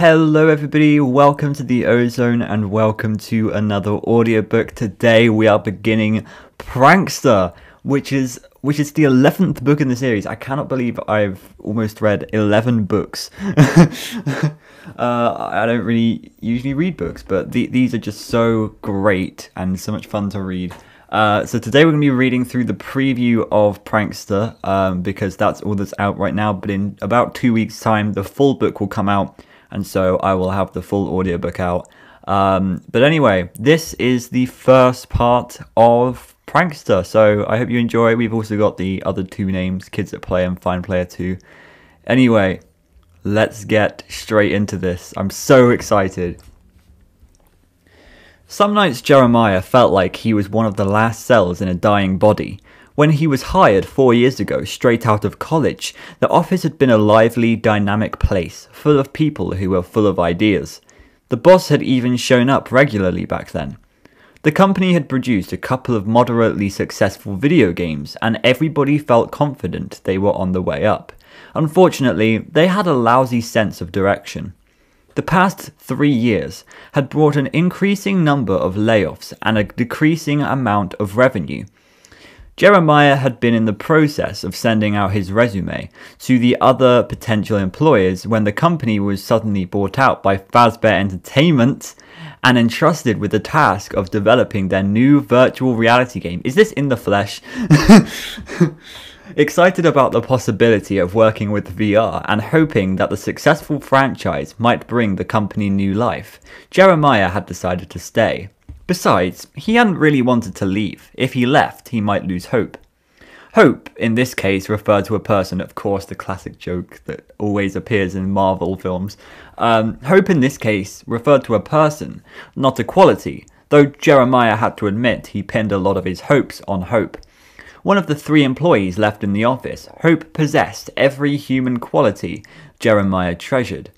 Hello, everybody. Welcome to the Ozone and welcome to another audiobook. Today we are beginning Prankster, which is which is the eleventh book in the series. I cannot believe I've almost read eleven books. uh, I don't really usually read books, but the, these are just so great and so much fun to read. Uh, so today we're going to be reading through the preview of Prankster um, because that's all that's out right now. But in about two weeks' time, the full book will come out and so I will have the full audiobook out. Um, but anyway, this is the first part of Prankster, so I hope you enjoy. We've also got the other two names, Kids at Play and Find Player 2. Anyway, let's get straight into this. I'm so excited. Some nights Jeremiah felt like he was one of the last cells in a dying body. When he was hired four years ago, straight out of college, the office had been a lively, dynamic place, full of people who were full of ideas. The boss had even shown up regularly back then. The company had produced a couple of moderately successful video games, and everybody felt confident they were on the way up. Unfortunately, they had a lousy sense of direction. The past three years had brought an increasing number of layoffs and a decreasing amount of revenue. Jeremiah had been in the process of sending out his resume to the other potential employers when the company was suddenly bought out by Fazbear Entertainment and entrusted with the task of developing their new virtual reality game. Is this in the flesh? Excited about the possibility of working with VR and hoping that the successful franchise might bring the company new life, Jeremiah had decided to stay. Besides, he hadn't really wanted to leave. If he left, he might lose hope. Hope, in this case, referred to a person, of course, the classic joke that always appears in Marvel films. Um, hope, in this case, referred to a person, not a quality, though Jeremiah had to admit he pinned a lot of his hopes on Hope. One of the three employees left in the office, Hope possessed every human quality Jeremiah treasured.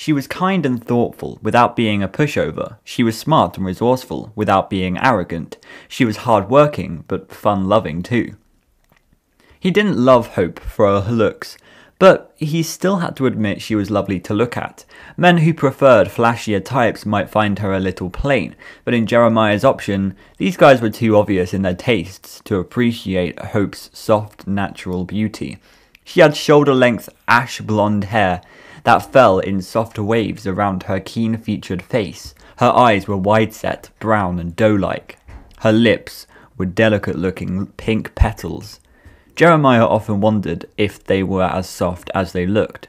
She was kind and thoughtful without being a pushover. She was smart and resourceful without being arrogant. She was hard-working but fun-loving too. He didn't love Hope for her looks, but he still had to admit she was lovely to look at. Men who preferred flashier types might find her a little plain, but in Jeremiah's option, these guys were too obvious in their tastes to appreciate Hope's soft, natural beauty. She had shoulder length ash blonde hair that fell in soft waves around her keen featured face. Her eyes were wide set, brown and doe like. Her lips were delicate looking pink petals. Jeremiah often wondered if they were as soft as they looked.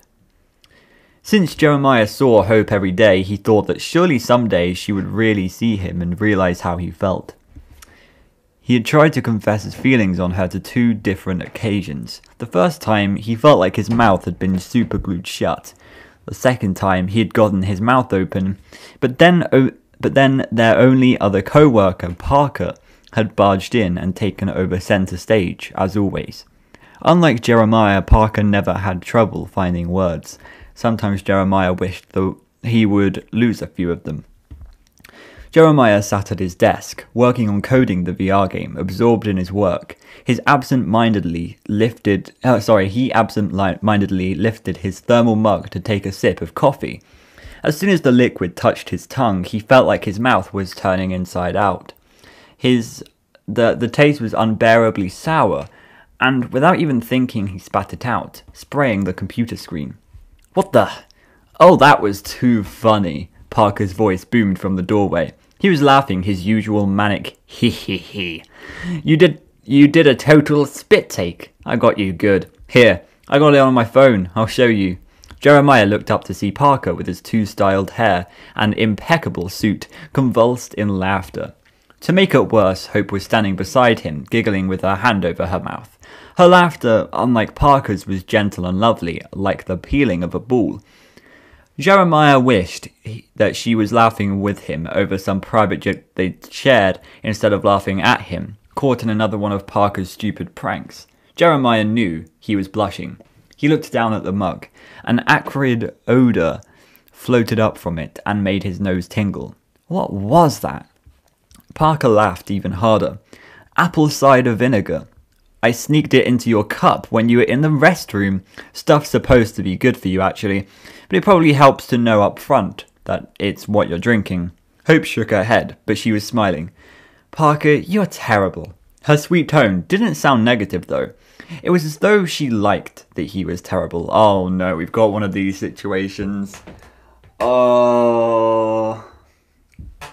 Since Jeremiah saw Hope every day, he thought that surely someday she would really see him and realize how he felt. He had tried to confess his feelings on her to two different occasions. The first time, he felt like his mouth had been superglued shut. The second time, he had gotten his mouth open, but then, but then their only other co-worker, Parker, had barged in and taken over centre stage, as always. Unlike Jeremiah, Parker never had trouble finding words. Sometimes Jeremiah wished that he would lose a few of them. Jeremiah sat at his desk, working on coding the VR game, absorbed in his work. His absent-mindedly lifted, uh, sorry, he absent-mindedly lifted his thermal mug to take a sip of coffee. As soon as the liquid touched his tongue, he felt like his mouth was turning inside out. His the the taste was unbearably sour, and without even thinking, he spat it out, spraying the computer screen. What the? Oh, that was too funny. Parker's voice boomed from the doorway. He was laughing his usual manic hee hee hee. You did you did a total spit take. I got you good. Here, I got it on my phone. I'll show you. Jeremiah looked up to see Parker with his two styled hair and impeccable suit, convulsed in laughter. To make it worse, Hope was standing beside him, giggling with her hand over her mouth. Her laughter, unlike Parker's, was gentle and lovely, like the pealing of a ball. Jeremiah wished that she was laughing with him over some private joke they'd shared instead of laughing at him, caught in another one of Parker's stupid pranks. Jeremiah knew he was blushing. He looked down at the mug. An acrid odour floated up from it and made his nose tingle. What was that? Parker laughed even harder. Apple cider vinegar. I sneaked it into your cup when you were in the restroom. Stuff's supposed to be good for you, actually. But it probably helps to know up front that it's what you're drinking. Hope shook her head, but she was smiling. Parker, you're terrible. Her sweet tone didn't sound negative, though. It was as though she liked that he was terrible. Oh no, we've got one of these situations. Oh.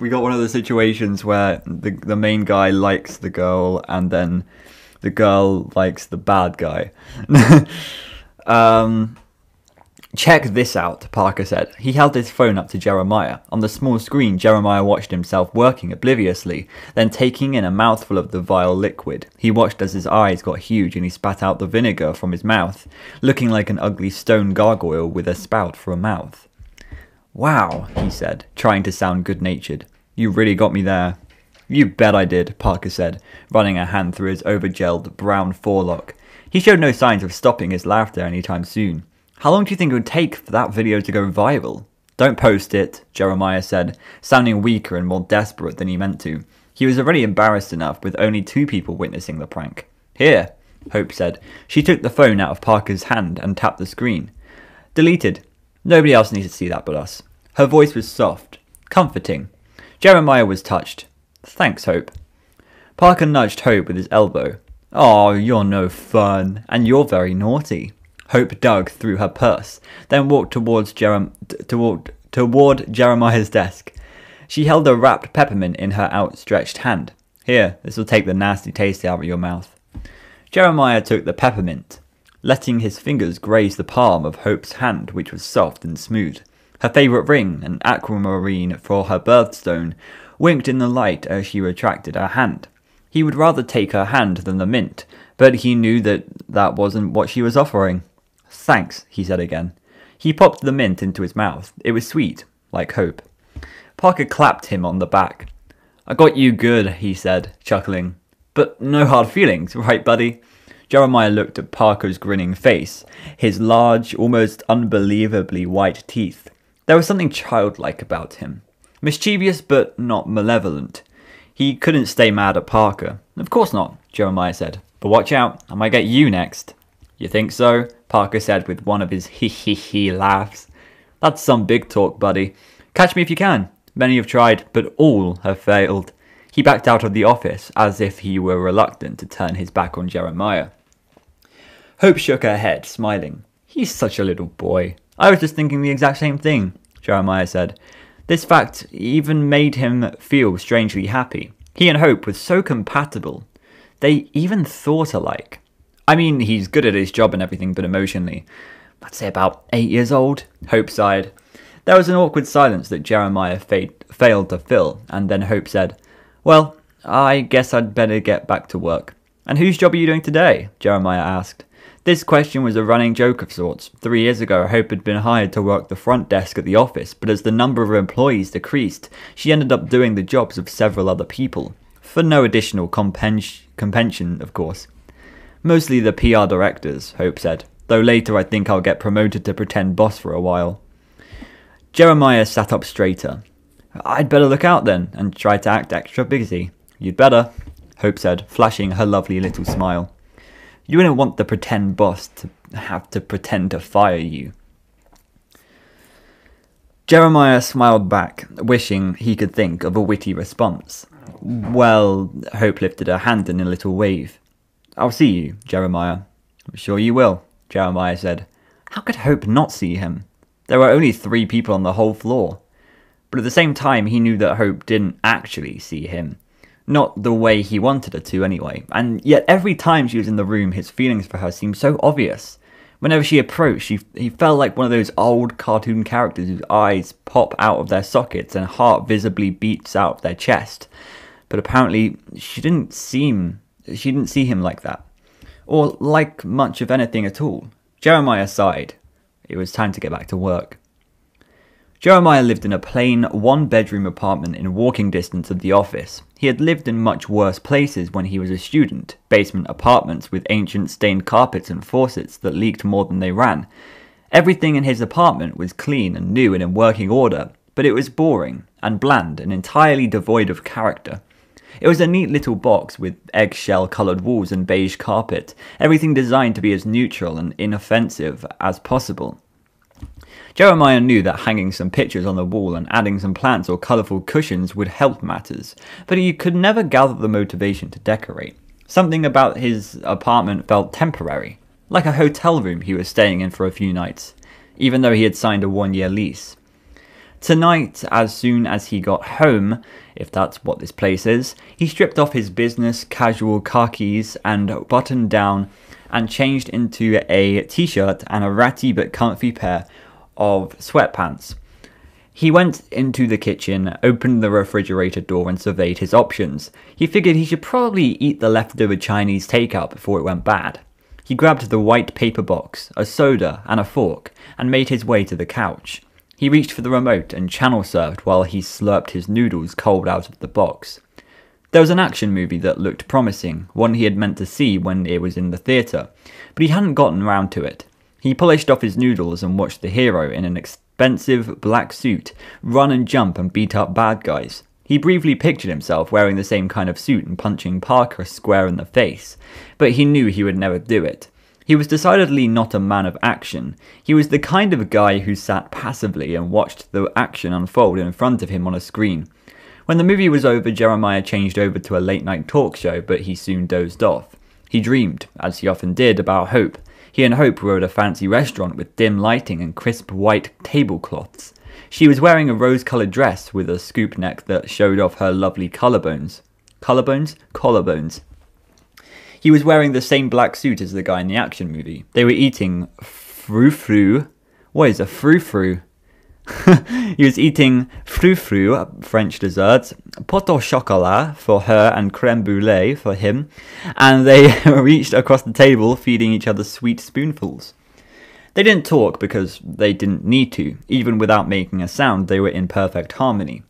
We got one of the situations where the, the main guy likes the girl and then the girl likes the bad guy. um, Check this out, Parker said. He held his phone up to Jeremiah. On the small screen, Jeremiah watched himself working obliviously, then taking in a mouthful of the vile liquid. He watched as his eyes got huge and he spat out the vinegar from his mouth, looking like an ugly stone gargoyle with a spout for a mouth. Wow, he said, trying to sound good natured. You really got me there. You bet I did, Parker said, running a hand through his overgelled brown forelock. He showed no signs of stopping his laughter any time soon. How long do you think it would take for that video to go viral? Don't post it, Jeremiah said, sounding weaker and more desperate than he meant to. He was already embarrassed enough with only two people witnessing the prank. Here, Hope said. She took the phone out of Parker's hand and tapped the screen. Deleted. Nobody else needs to see that but us. Her voice was soft, comforting. Jeremiah was touched. Thanks, Hope. Parker nudged Hope with his elbow. Oh, you're no fun, and you're very naughty. Hope dug through her purse, then walked towards Jerem- toward, toward Jeremiah's desk. She held a wrapped peppermint in her outstretched hand. Here, this will take the nasty taste out of your mouth. Jeremiah took the peppermint, letting his fingers graze the palm of Hope's hand, which was soft and smooth. Her favourite ring, an aquamarine for her birthstone, winked in the light as she retracted her hand. He would rather take her hand than the mint, but he knew that that wasn't what she was offering. Thanks, he said again. He popped the mint into his mouth. It was sweet, like hope. Parker clapped him on the back. I got you good, he said, chuckling. But no hard feelings, right, buddy? Jeremiah looked at Parker's grinning face, his large, almost unbelievably white teeth. There was something childlike about him. Mischievous, but not malevolent. He couldn't stay mad at Parker. Of course not, Jeremiah said. But watch out, I might get you next. You think so? Parker said with one of his hee hee hee laughs. That's some big talk, buddy. Catch me if you can. Many have tried, but all have failed. He backed out of the office as if he were reluctant to turn his back on Jeremiah. Hope shook her head, smiling. He's such a little boy. I was just thinking the exact same thing, Jeremiah said. This fact even made him feel strangely happy. He and Hope were so compatible. They even thought alike. I mean, he's good at his job and everything, but emotionally, I'd say about eight years old. Hope sighed. There was an awkward silence that Jeremiah fa- failed to fill, and then Hope said, Well, I guess I'd better get back to work. And whose job are you doing today? Jeremiah asked. This question was a running joke of sorts. Three years ago, Hope had been hired to work the front desk at the office, but as the number of employees decreased, she ended up doing the jobs of several other people. For no additional compen- compension, of course. Mostly the PR directors, Hope said, though later I think I'll get promoted to pretend boss for a while. Jeremiah sat up straighter. I'd better look out then, and try to act extra busy. You'd better, Hope said, flashing her lovely little smile. You wouldn't want the pretend boss to have to pretend to fire you. Jeremiah smiled back, wishing he could think of a witty response. Well, Hope lifted her hand in a little wave. I'll see you, Jeremiah. I'm sure you will, Jeremiah said. How could Hope not see him? There were only three people on the whole floor. But at the same time, he knew that Hope didn't actually see him. Not the way he wanted her to, anyway. And yet, every time she was in the room, his feelings for her seemed so obvious. Whenever she approached, he felt like one of those old cartoon characters whose eyes pop out of their sockets and heart visibly beats out of their chest. But apparently, she didn't seem she didn't see him like that, or like much of anything at all. Jeremiah sighed. It was time to get back to work. Jeremiah lived in a plain, one bedroom apartment in walking distance of the office. He had lived in much worse places when he was a student basement apartments with ancient stained carpets and faucets that leaked more than they ran. Everything in his apartment was clean and new and in working order, but it was boring and bland and entirely devoid of character. It was a neat little box with eggshell coloured walls and beige carpet, everything designed to be as neutral and inoffensive as possible. Jeremiah knew that hanging some pictures on the wall and adding some plants or colourful cushions would help matters, but he could never gather the motivation to decorate. Something about his apartment felt temporary, like a hotel room he was staying in for a few nights, even though he had signed a one year lease. Tonight, as soon as he got home, if that's what this place is, he stripped off his business casual khakis and buttoned down and changed into a t shirt and a ratty but comfy pair of sweatpants. He went into the kitchen, opened the refrigerator door, and surveyed his options. He figured he should probably eat the leftover Chinese takeout before it went bad. He grabbed the white paper box, a soda, and a fork, and made his way to the couch. He reached for the remote and channel surfed while he slurped his noodles cold out of the box. There was an action movie that looked promising, one he had meant to see when it was in the theatre, but he hadn't gotten round to it. He polished off his noodles and watched the hero in an expensive black suit run and jump and beat up bad guys. He briefly pictured himself wearing the same kind of suit and punching Parker square in the face, but he knew he would never do it. He was decidedly not a man of action. He was the kind of guy who sat passively and watched the action unfold in front of him on a screen. When the movie was over, Jeremiah changed over to a late night talk show, but he soon dozed off. He dreamed, as he often did, about Hope. He and Hope were at a fancy restaurant with dim lighting and crisp white tablecloths. She was wearing a rose coloured dress with a scoop neck that showed off her lovely collarbones. Collarbones? Collarbones. He was wearing the same black suit as the guy in the action movie. They were eating frou frou. What is a frou frou? he was eating frou frou, French dessert, pot au chocolat for her and creme brulee for him, and they reached across the table feeding each other sweet spoonfuls. They didn't talk because they didn't need to. Even without making a sound, they were in perfect harmony.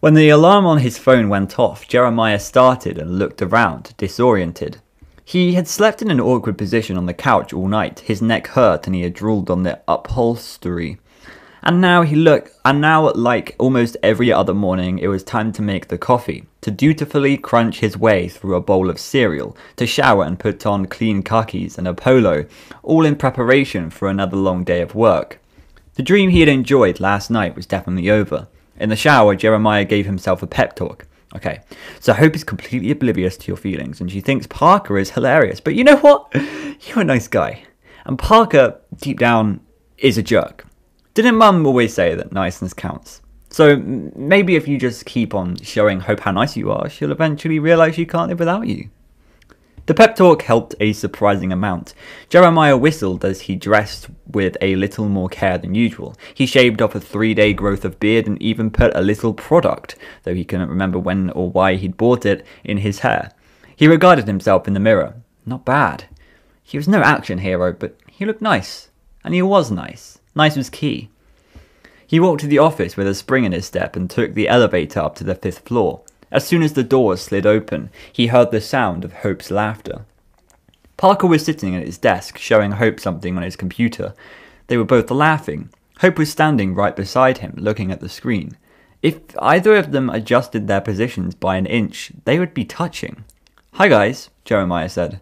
When the alarm on his phone went off, Jeremiah started and looked around, disoriented. He had slept in an awkward position on the couch all night. His neck hurt and he had drooled on the upholstery. And now he looked, and now, like almost every other morning, it was time to make the coffee, to dutifully crunch his way through a bowl of cereal, to shower and put on clean khakis and a polo, all in preparation for another long day of work. The dream he had enjoyed last night was definitely over. In the shower, Jeremiah gave himself a pep talk. Okay, so Hope is completely oblivious to your feelings and she thinks Parker is hilarious. But you know what? You're a nice guy. And Parker, deep down, is a jerk. Didn't Mum always say that niceness counts? So maybe if you just keep on showing Hope how nice you are, she'll eventually realize she can't live without you. The pep talk helped a surprising amount. Jeremiah whistled as he dressed with a little more care than usual. He shaved off a three day growth of beard and even put a little product, though he couldn't remember when or why he'd bought it, in his hair. He regarded himself in the mirror. Not bad. He was no action hero, but he looked nice. And he was nice. Nice was key. He walked to the office with a spring in his step and took the elevator up to the fifth floor. As soon as the doors slid open, he heard the sound of Hope's laughter. Parker was sitting at his desk, showing Hope something on his computer. They were both laughing. Hope was standing right beside him, looking at the screen. If either of them adjusted their positions by an inch, they would be touching. Hi, guys, Jeremiah said.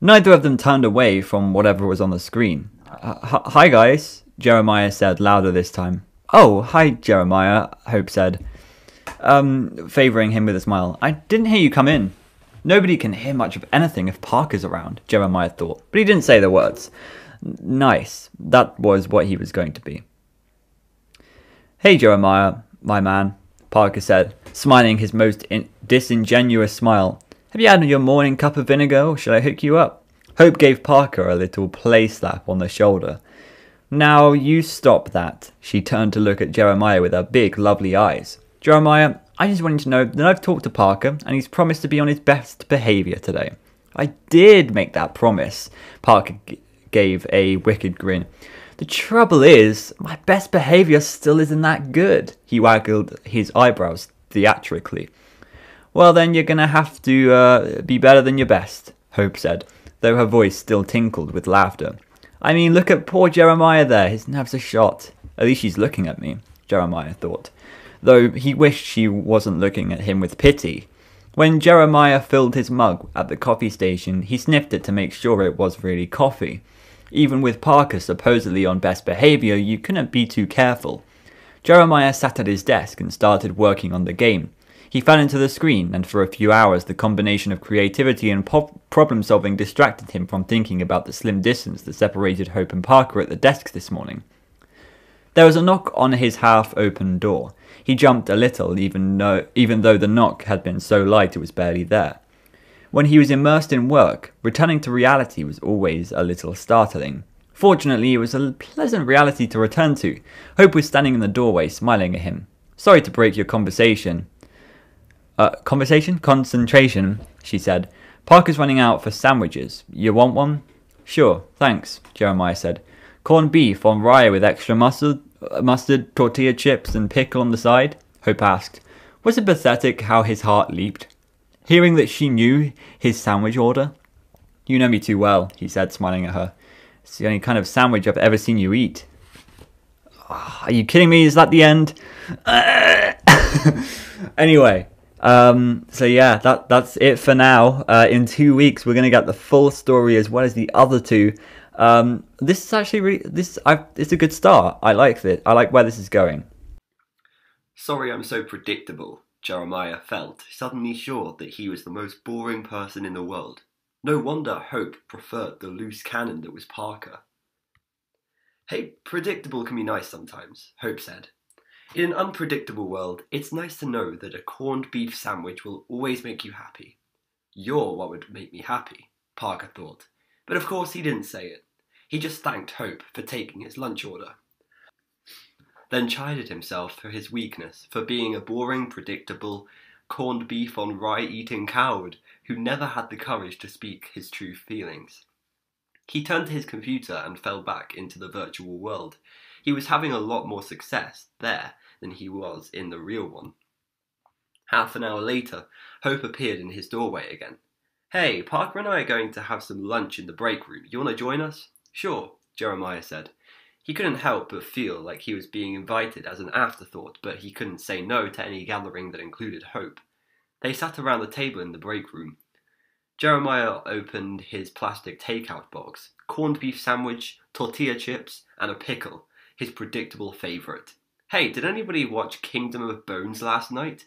Neither of them turned away from whatever was on the screen. Hi, guys, Jeremiah said louder this time. Oh, hi, Jeremiah, Hope said um, favouring him with a smile. I didn't hear you come in. Nobody can hear much of anything if Parker's around, Jeremiah thought, but he didn't say the words. Nice. That was what he was going to be. Hey, Jeremiah, my man, Parker said, smiling his most in- disingenuous smile. Have you had your morning cup of vinegar, or shall I hook you up? Hope gave Parker a little play slap on the shoulder. Now you stop that. She turned to look at Jeremiah with her big, lovely eyes. Jeremiah, I just wanted to know that I've talked to Parker and he's promised to be on his best behaviour today. I did make that promise. Parker gave a wicked grin. The trouble is, my best behaviour still isn't that good. He waggled his eyebrows theatrically. Well, then you're gonna have to uh, be better than your best, Hope said, though her voice still tinkled with laughter. I mean, look at poor Jeremiah there. His nerves are shot. At least she's looking at me, Jeremiah thought though he wished she wasn't looking at him with pity. When Jeremiah filled his mug at the coffee station, he sniffed it to make sure it was really coffee. Even with Parker supposedly on best behaviour, you couldn't be too careful. Jeremiah sat at his desk and started working on the game. He fell into the screen, and for a few hours the combination of creativity and problem solving distracted him from thinking about the slim distance that separated Hope and Parker at the desk this morning. There was a knock on his half open door. He jumped a little, even though, even though the knock had been so light it was barely there. When he was immersed in work, returning to reality was always a little startling. Fortunately, it was a pleasant reality to return to. Hope was standing in the doorway, smiling at him. Sorry to break your conversation. Uh, conversation? Concentration, she said. Parker's running out for sandwiches. You want one? Sure, thanks, Jeremiah said. Corned beef on rye with extra mustard, mustard, tortilla chips, and pickle on the side? Hope asked. Was it pathetic how his heart leaped? Hearing that she knew his sandwich order? You know me too well, he said, smiling at her. It's the only kind of sandwich I've ever seen you eat. Oh, are you kidding me? Is that the end? anyway, um, so yeah, that that's it for now. Uh, in two weeks, we're gonna get the full story as well as the other two. Um, this is actually really this. I, it's a good start. I like it. I like where this is going. Sorry, I'm so predictable. Jeremiah felt, suddenly sure that he was the most boring person in the world. No wonder Hope preferred the loose cannon that was Parker. Hey, predictable can be nice sometimes, Hope said. In an unpredictable world, it's nice to know that a corned beef sandwich will always make you happy. You're what would make me happy, Parker thought. But of course he didn't say it. He just thanked Hope for taking his lunch order then chided himself for his weakness, for being a boring, predictable, corned beef on rye eating coward who never had the courage to speak his true feelings. He turned to his computer and fell back into the virtual world. He was having a lot more success there than he was in the real one. Half an hour later, Hope appeared in his doorway again. Hey, Parker and I are going to have some lunch in the break room. You want to join us? Sure, Jeremiah said. He couldn't help but feel like he was being invited as an afterthought, but he couldn't say no to any gathering that included Hope. They sat around the table in the break room. Jeremiah opened his plastic takeout box corned beef sandwich, tortilla chips, and a pickle, his predictable favourite. Hey, did anybody watch Kingdom of Bones last night?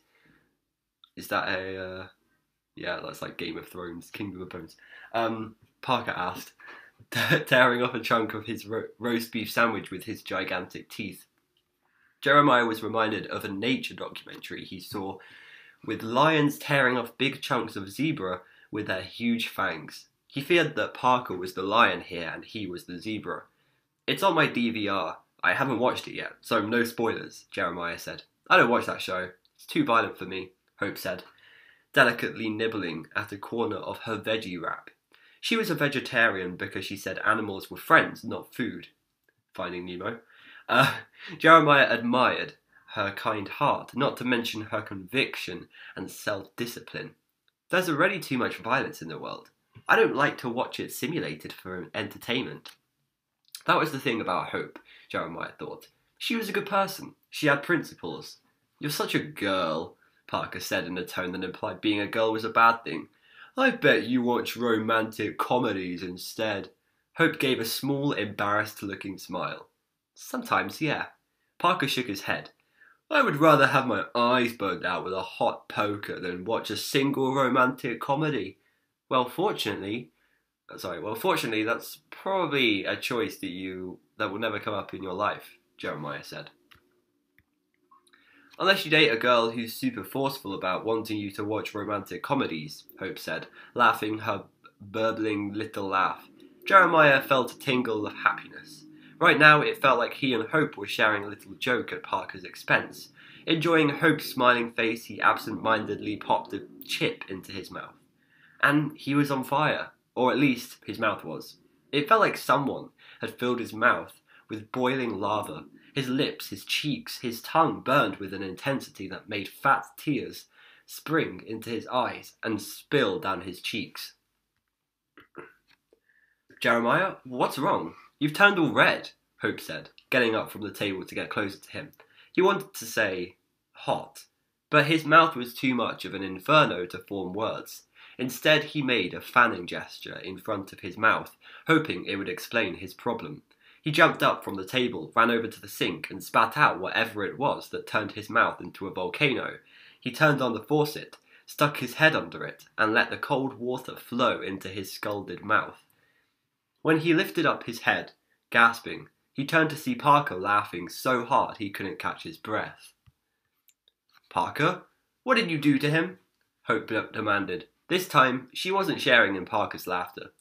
Is that a. Uh... Yeah, that's like Game of Thrones, Kingdom of Bones. Um, Parker asked. tearing off a chunk of his ro- roast beef sandwich with his gigantic teeth. Jeremiah was reminded of a nature documentary he saw with lions tearing off big chunks of zebra with their huge fangs. He feared that Parker was the lion here and he was the zebra. It's on my DVR. I haven't watched it yet, so no spoilers, Jeremiah said. I don't watch that show. It's too violent for me, Hope said, delicately nibbling at a corner of her veggie wrap. She was a vegetarian because she said animals were friends, not food. Finding Nemo. Uh, Jeremiah admired her kind heart, not to mention her conviction and self discipline. There's already too much violence in the world. I don't like to watch it simulated for entertainment. That was the thing about Hope, Jeremiah thought. She was a good person. She had principles. You're such a girl, Parker said in a tone that implied being a girl was a bad thing. I bet you watch romantic comedies instead. Hope gave a small, embarrassed looking smile. Sometimes, yeah. Parker shook his head. I would rather have my eyes burned out with a hot poker than watch a single romantic comedy. Well, fortunately, uh, sorry, well, fortunately, that's probably a choice that you that will never come up in your life, Jeremiah said. Unless you date a girl who's super forceful about wanting you to watch romantic comedies, Hope said, laughing her burbling little laugh. Jeremiah felt a tingle of happiness. Right now, it felt like he and Hope were sharing a little joke at Parker's expense. Enjoying Hope's smiling face, he absent mindedly popped a chip into his mouth. And he was on fire, or at least his mouth was. It felt like someone had filled his mouth with boiling lava his lips, his cheeks, his tongue burned with an intensity that made fat tears spring into his eyes and spill down his cheeks. Jeremiah, what's wrong? You've turned all red, Hope said, getting up from the table to get closer to him. He wanted to say hot, but his mouth was too much of an inferno to form words. Instead, he made a fanning gesture in front of his mouth, hoping it would explain his problem. He jumped up from the table, ran over to the sink, and spat out whatever it was that turned his mouth into a volcano. He turned on the faucet, stuck his head under it, and let the cold water flow into his scalded mouth. When he lifted up his head, gasping, he turned to see Parker laughing so hard he couldn't catch his breath. Parker, what did you do to him? Hope demanded. This time, she wasn't sharing in Parker's laughter.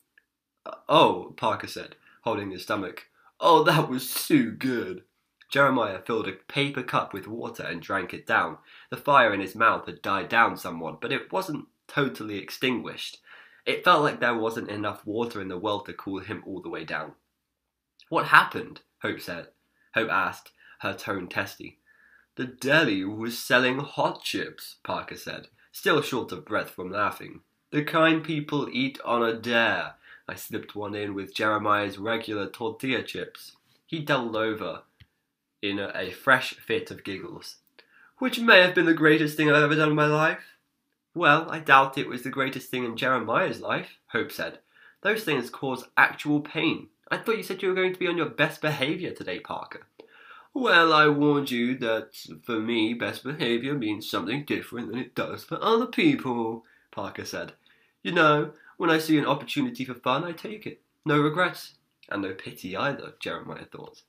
Oh, Parker said, holding his stomach. Oh, that was so good. Jeremiah filled a paper cup with water and drank it down. The fire in his mouth had died down somewhat, but it wasn't totally extinguished. It felt like there wasn't enough water in the world to cool him all the way down. What happened? Hope said. Hope asked, her tone testy. The deli was selling hot chips, Parker said, still short of breath from laughing. The kind people eat on a dare. I slipped one in with Jeremiah's regular tortilla chips. He doubled over in a, a fresh fit of giggles. Which may have been the greatest thing I've ever done in my life. Well, I doubt it was the greatest thing in Jeremiah's life, Hope said. Those things cause actual pain. I thought you said you were going to be on your best behavior today, Parker. Well, I warned you that for me, best behavior means something different than it does for other people, Parker said. You know, when I see an opportunity for fun, I take it. No regrets. And no pity either, Jeremiah thought.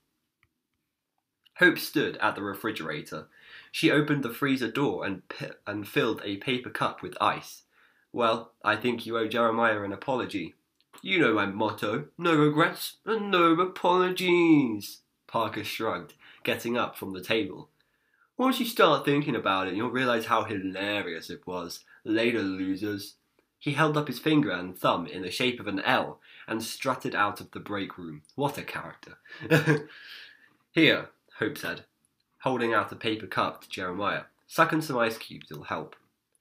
Hope stood at the refrigerator. She opened the freezer door and, and filled a paper cup with ice. Well, I think you owe Jeremiah an apology. You know my motto no regrets and no apologies. Parker shrugged, getting up from the table. Once you start thinking about it, you'll realize how hilarious it was. Later, losers. He held up his finger and thumb in the shape of an L and strutted out of the break room. What a character. Here, Hope said, holding out a paper cup to Jeremiah. Suck in some ice cubes, it'll help.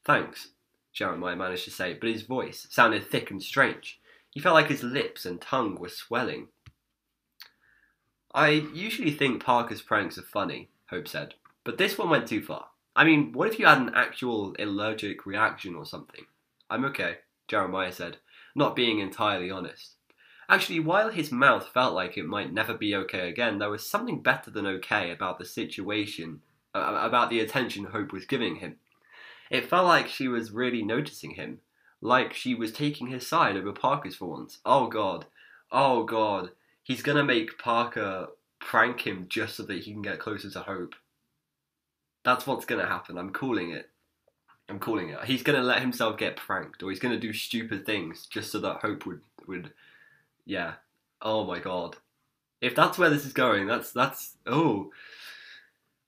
Thanks, Jeremiah managed to say, but his voice sounded thick and strange. He felt like his lips and tongue were swelling. I usually think Parker's pranks are funny, Hope said, but this one went too far. I mean, what if you had an actual allergic reaction or something? I'm okay, Jeremiah said, not being entirely honest. Actually, while his mouth felt like it might never be okay again, there was something better than okay about the situation, about the attention Hope was giving him. It felt like she was really noticing him, like she was taking his side over Parker's for once. Oh god, oh god, he's gonna make Parker prank him just so that he can get closer to Hope. That's what's gonna happen, I'm calling it. I'm calling it. He's gonna let himself get pranked, or he's gonna do stupid things just so that Hope would would, yeah. Oh my god. If that's where this is going, that's that's oh.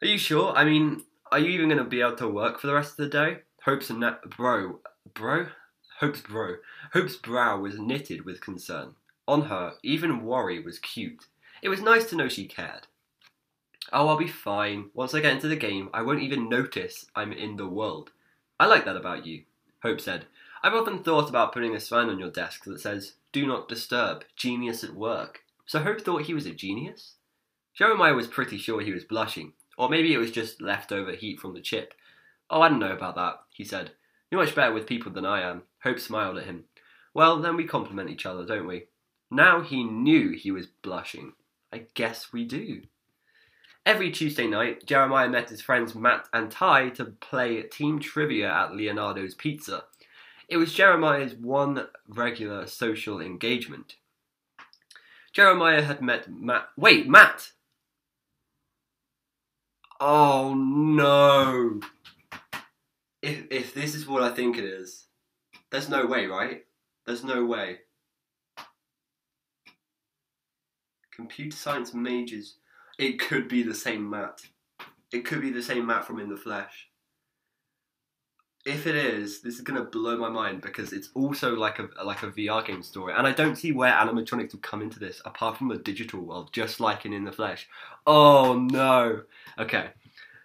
Are you sure? I mean, are you even gonna be able to work for the rest of the day? Hope's a bro, bro. Hope's bro. Hope's brow was knitted with concern. On her, even worry was cute. It was nice to know she cared. Oh, I'll be fine. Once I get into the game, I won't even notice I'm in the world. I like that about you, Hope said. I've often thought about putting a sign on your desk that says, Do not disturb, genius at work. So Hope thought he was a genius? Jeremiah was pretty sure he was blushing, or maybe it was just leftover heat from the chip. Oh, I don't know about that, he said. You're much better with people than I am. Hope smiled at him. Well, then we compliment each other, don't we? Now he knew he was blushing. I guess we do. Every Tuesday night, Jeremiah met his friends Matt and Ty to play team trivia at Leonardo's Pizza. It was Jeremiah's one regular social engagement. Jeremiah had met Matt. Wait, Matt! Oh no! If, if this is what I think it is, there's no way, right? There's no way. Computer science majors it could be the same Matt. It could be the same Matt from In the Flesh. If it is, this is gonna blow my mind because it's also like a like a VR game story, and I don't see where animatronics would come into this apart from the digital world, just like in In the Flesh. Oh no. Okay.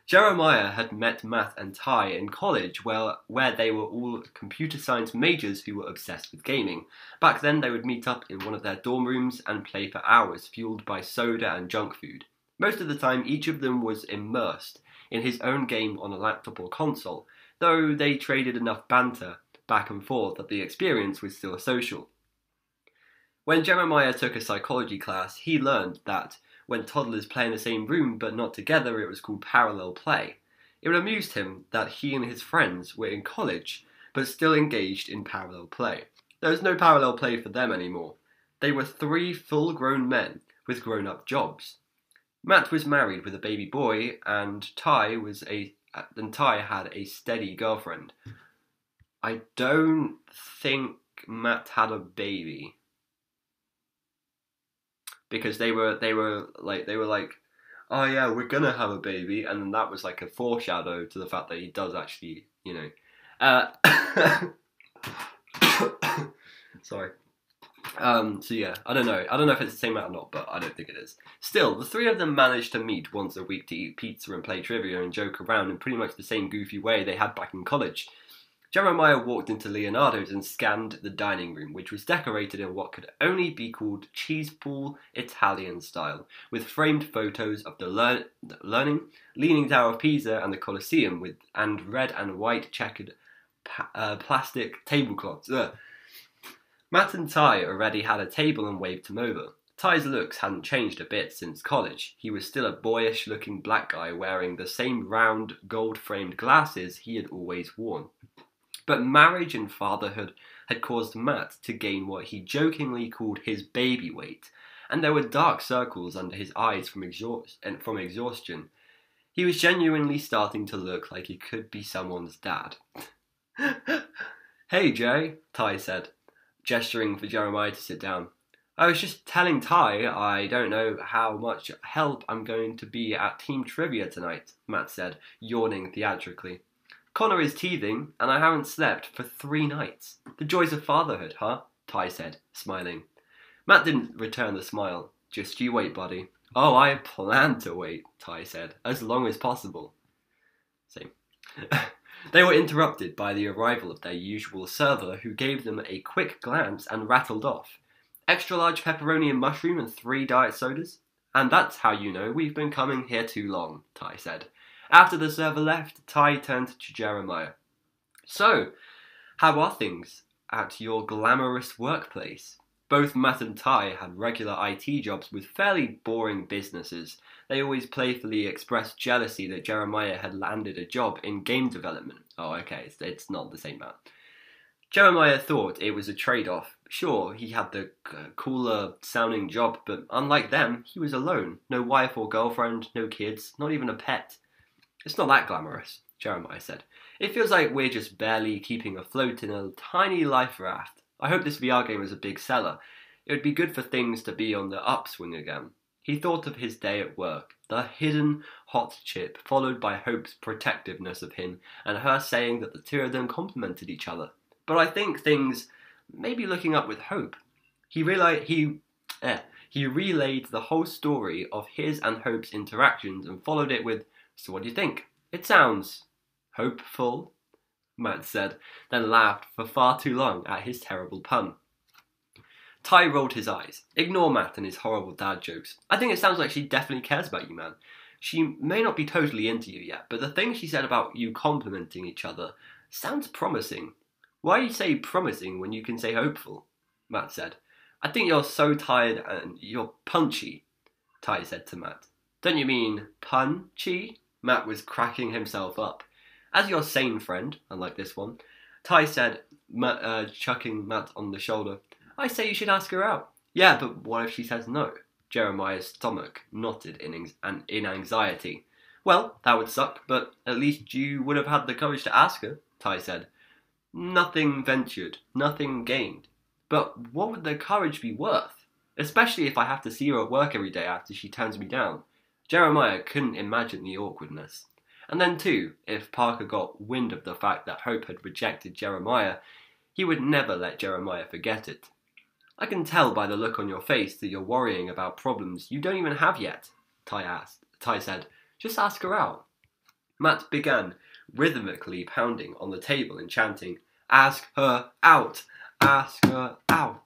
Jeremiah had met Matt and Ty in college, where, where they were all computer science majors who were obsessed with gaming. Back then, they would meet up in one of their dorm rooms and play for hours, fueled by soda and junk food. Most of the time, each of them was immersed in his own game on a laptop or console, though they traded enough banter back and forth that the experience was still social. When Jeremiah took a psychology class, he learned that when toddlers play in the same room but not together, it was called parallel play. It amused him that he and his friends were in college but still engaged in parallel play. There was no parallel play for them anymore. They were three full grown men with grown up jobs. Matt was married with a baby boy, and Ty was a and Ty had a steady girlfriend. I don't think Matt had a baby because they were they were like they were like oh yeah we're gonna have a baby and then that was like a foreshadow to the fact that he does actually you know uh, sorry um, so yeah, I don't know. I don't know if it's the same or not, but I don't think it is. Still, the three of them managed to meet once a week to eat pizza and play trivia and joke around in pretty much the same goofy way they had back in college. Jeremiah walked into Leonardo's and scanned the dining room, which was decorated in what could only be called cheese pool Italian style, with framed photos of the lear- learning, Leaning Tower of Pisa, and the Colosseum, with and red and white checkered pa- uh, plastic tablecloths. Matt and Ty already had a table and waved him over. Ty's looks hadn't changed a bit since college. He was still a boyish looking black guy wearing the same round, gold framed glasses he had always worn. But marriage and fatherhood had caused Matt to gain what he jokingly called his baby weight, and there were dark circles under his eyes from, from exhaustion. He was genuinely starting to look like he could be someone's dad. hey, Jay, Ty said, gesturing for Jeremiah to sit down. I was just telling Ty I don't know how much help I'm going to be at team trivia tonight, Matt said, yawning theatrically. Connor is teething, and I haven't slept for three nights. The joys of fatherhood, huh? Ty said, smiling. Matt didn't return the smile. Just you wait, buddy. Oh, I plan to wait, Ty said, as long as possible. Same. they were interrupted by the arrival of their usual server, who gave them a quick glance and rattled off. Extra large pepperoni and mushroom and three diet sodas? And that's how you know we've been coming here too long, Ty said. After the server left, Ty turned to Jeremiah. So, how are things at your glamorous workplace? Both Matt and Ty had regular IT jobs with fairly boring businesses. They always playfully expressed jealousy that Jeremiah had landed a job in game development. Oh, okay, it's, it's not the same man. Jeremiah thought it was a trade off. Sure, he had the cooler sounding job, but unlike them, he was alone. No wife or girlfriend, no kids, not even a pet. It's not that glamorous, Jeremiah said. It feels like we're just barely keeping afloat in a tiny life raft. I hope this VR game is a big seller. It would be good for things to be on the upswing again. He thought of his day at work, the hidden hot chip, followed by Hope's protectiveness of him, and her saying that the two of them complemented each other. But I think things may be looking up with Hope. He realized he eh, he relayed the whole story of his and Hope's interactions and followed it with, "So what do you think? It sounds hopeful." Matt said, then laughed for far too long at his terrible pun. Ty rolled his eyes. Ignore Matt and his horrible dad jokes. I think it sounds like she definitely cares about you, man. She may not be totally into you yet, but the thing she said about you complimenting each other sounds promising. Why you say promising when you can say hopeful? Matt said. I think you're so tired and you're punchy, Ty said to Matt. Don't you mean punchy? Matt was cracking himself up. As your sane friend, unlike this one, Ty said, uh, chucking Matt on the shoulder, I say you should ask her out. Yeah, but what if she says no? Jeremiah's stomach knotted in, in anxiety. Well, that would suck, but at least you would have had the courage to ask her, Ty said. Nothing ventured, nothing gained. But what would the courage be worth? Especially if I have to see her at work every day after she turns me down. Jeremiah couldn't imagine the awkwardness. And then, too, if Parker got wind of the fact that Hope had rejected Jeremiah, he would never let Jeremiah forget it. I can tell by the look on your face that you're worrying about problems you don't even have yet, Ty asked. Ty said, just ask her out. Matt began rhythmically pounding on the table and chanting, Ask her out! Ask her out!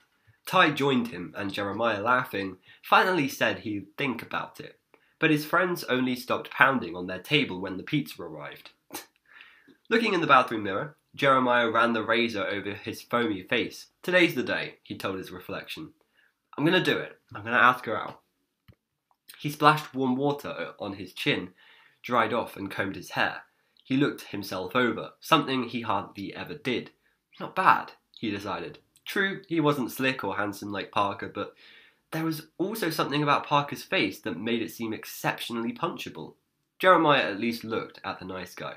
Ty joined him, and Jeremiah, laughing, finally said he'd think about it. But his friends only stopped pounding on their table when the pizza arrived. Looking in the bathroom mirror, Jeremiah ran the razor over his foamy face. Today's the day, he told his reflection. I'm gonna do it. I'm gonna ask her out. He splashed warm water on his chin, dried off, and combed his hair. He looked himself over, something he hardly ever did. Not bad, he decided. True, he wasn't slick or handsome like Parker, but there was also something about Parker's face that made it seem exceptionally punchable. Jeremiah at least looked at the nice guy.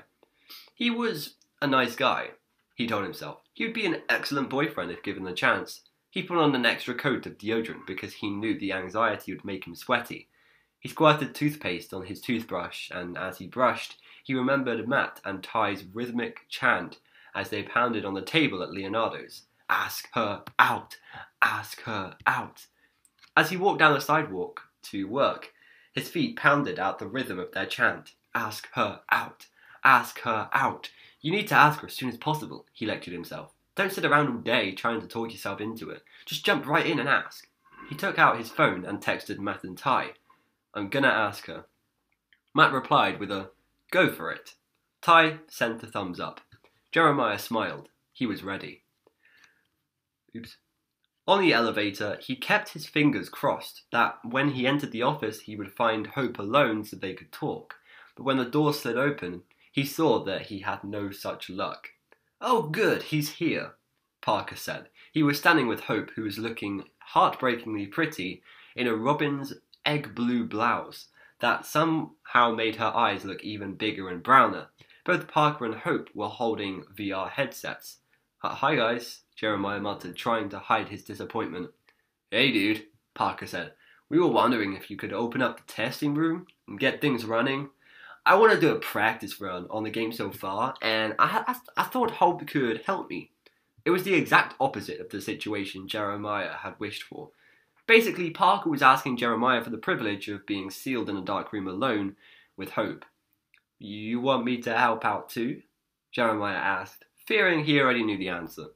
He was a nice guy, he told himself. He would be an excellent boyfriend if given the chance. He put on an extra coat of deodorant because he knew the anxiety would make him sweaty. He squirted toothpaste on his toothbrush, and as he brushed, he remembered Matt and Ty's rhythmic chant as they pounded on the table at Leonardo's. Ask her out! Ask her out! As he walked down the sidewalk to work, his feet pounded out the rhythm of their chant. Ask her out! Ask her out! You need to ask her as soon as possible, he lectured himself. Don't sit around all day trying to talk yourself into it. Just jump right in and ask. He took out his phone and texted Matt and Ty. I'm gonna ask her. Matt replied with a go for it. Ty sent a thumbs up. Jeremiah smiled. He was ready. Oops. On the elevator, he kept his fingers crossed that when he entered the office he would find Hope alone so they could talk. But when the door slid open, he saw that he had no such luck. Oh, good, he's here, Parker said. He was standing with Hope, who was looking heartbreakingly pretty in a robin's egg blue blouse that somehow made her eyes look even bigger and browner. Both Parker and Hope were holding VR headsets. Hi, guys, Jeremiah muttered, trying to hide his disappointment. Hey, dude, Parker said. We were wondering if you could open up the testing room and get things running. I want to do a practice run on the game so far, and I, I, I thought Hope could help me. It was the exact opposite of the situation Jeremiah had wished for. Basically, Parker was asking Jeremiah for the privilege of being sealed in a dark room alone with Hope. You want me to help out too? Jeremiah asked, fearing he already knew the answer.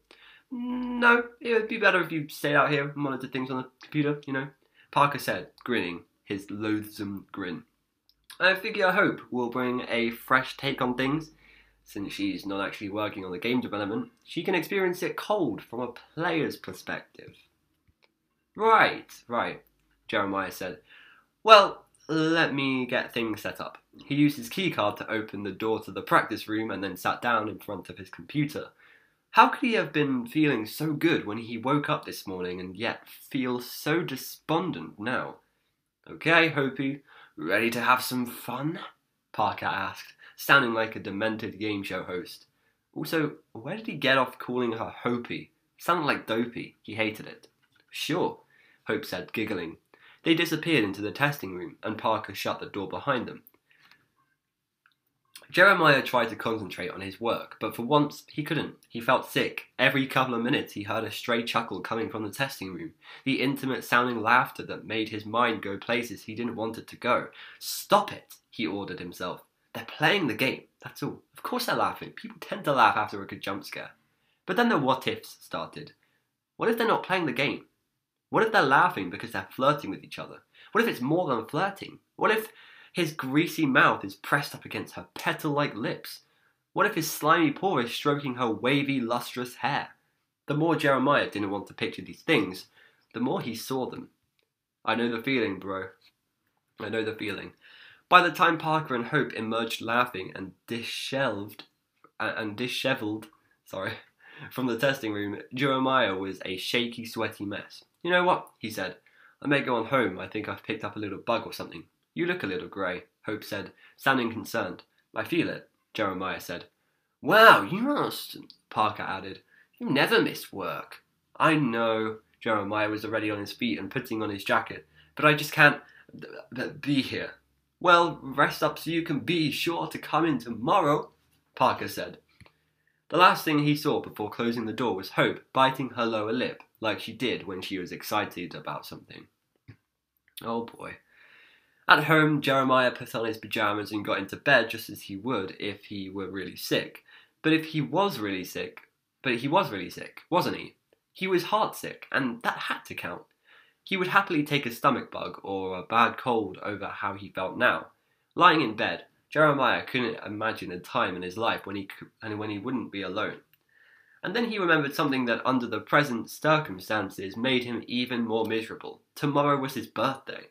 No, it would be better if you stayed out here and monitored things on the computer, you know. Parker said, grinning, his loathsome grin. I figure Hope will bring a fresh take on things. Since she's not actually working on the game development, she can experience it cold from a player's perspective. Right, right, Jeremiah said. Well, let me get things set up. He used his keycard to open the door to the practice room and then sat down in front of his computer. How could he have been feeling so good when he woke up this morning and yet feel so despondent now? Okay, Hopey, ready to have some fun? Parker asked, sounding like a demented game show host. Also, where did he get off calling her Hopey? Sounded like dopey. He hated it. Sure, Hope said, giggling. They disappeared into the testing room, and Parker shut the door behind them. Jeremiah tried to concentrate on his work, but for once he couldn't. He felt sick. Every couple of minutes he heard a stray chuckle coming from the testing room, the intimate sounding laughter that made his mind go places he didn't want it to go. Stop it, he ordered himself. They're playing the game, that's all. Of course they're laughing. People tend to laugh after a good jump scare. But then the what ifs started. What if they're not playing the game? What if they're laughing because they're flirting with each other? What if it's more than flirting? What if his greasy mouth is pressed up against her petal like lips? What if his slimy paw is stroking her wavy, lustrous hair? The more Jeremiah didn't want to picture these things, the more he saw them. I know the feeling, bro. I know the feeling. By the time Parker and Hope emerged laughing and disheveled, and disheveled, sorry, from the testing room, Jeremiah was a shaky, sweaty mess. You know what? he said. I may go on home. I think I've picked up a little bug or something. You look a little grey, Hope said, sounding concerned. I feel it, Jeremiah said. Wow, you must, Parker added. You never miss work. I know, Jeremiah was already on his feet and putting on his jacket, but I just can't be here. Well, rest up so you can be sure to come in tomorrow, Parker said. The last thing he saw before closing the door was Hope biting her lower lip, like she did when she was excited about something. Oh boy. At home, Jeremiah put on his pajamas and got into bed just as he would if he were really sick. But if he was really sick, but he was really sick, wasn't he? He was heart sick, and that had to count. He would happily take a stomach bug or a bad cold over how he felt now. Lying in bed, Jeremiah couldn't imagine a time in his life when he and when he wouldn't be alone. And then he remembered something that, under the present circumstances, made him even more miserable. Tomorrow was his birthday.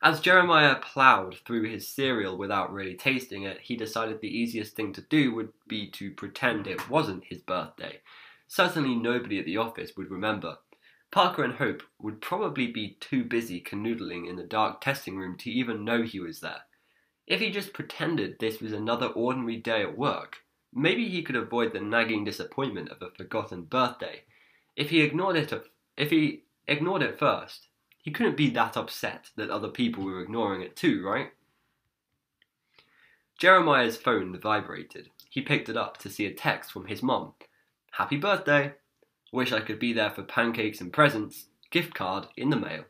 As Jeremiah ploughed through his cereal without really tasting it, he decided the easiest thing to do would be to pretend it wasn't his birthday. Certainly nobody at the office would remember. Parker and Hope would probably be too busy canoodling in the dark testing room to even know he was there. If he just pretended this was another ordinary day at work, maybe he could avoid the nagging disappointment of a forgotten birthday. If he ignored it, if he ignored it first, he couldn't be that upset that other people were ignoring it too, right? Jeremiah's phone vibrated. He picked it up to see a text from his mom. Happy birthday! Wish I could be there for pancakes and presents. Gift card in the mail.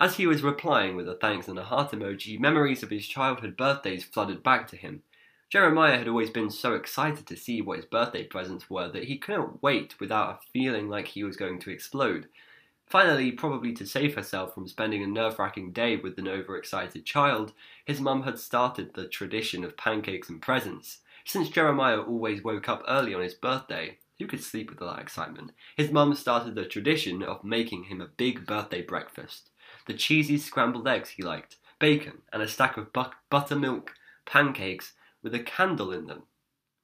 As he was replying with a thanks and a heart emoji, memories of his childhood birthdays flooded back to him. Jeremiah had always been so excited to see what his birthday presents were that he couldn't wait without a feeling like he was going to explode. Finally, probably to save herself from spending a nerve wracking day with an overexcited child, his mum had started the tradition of pancakes and presents. Since Jeremiah always woke up early on his birthday, who could sleep with all that excitement? His mum started the tradition of making him a big birthday breakfast. The cheesy scrambled eggs he liked, bacon, and a stack of bu- buttermilk pancakes with a candle in them.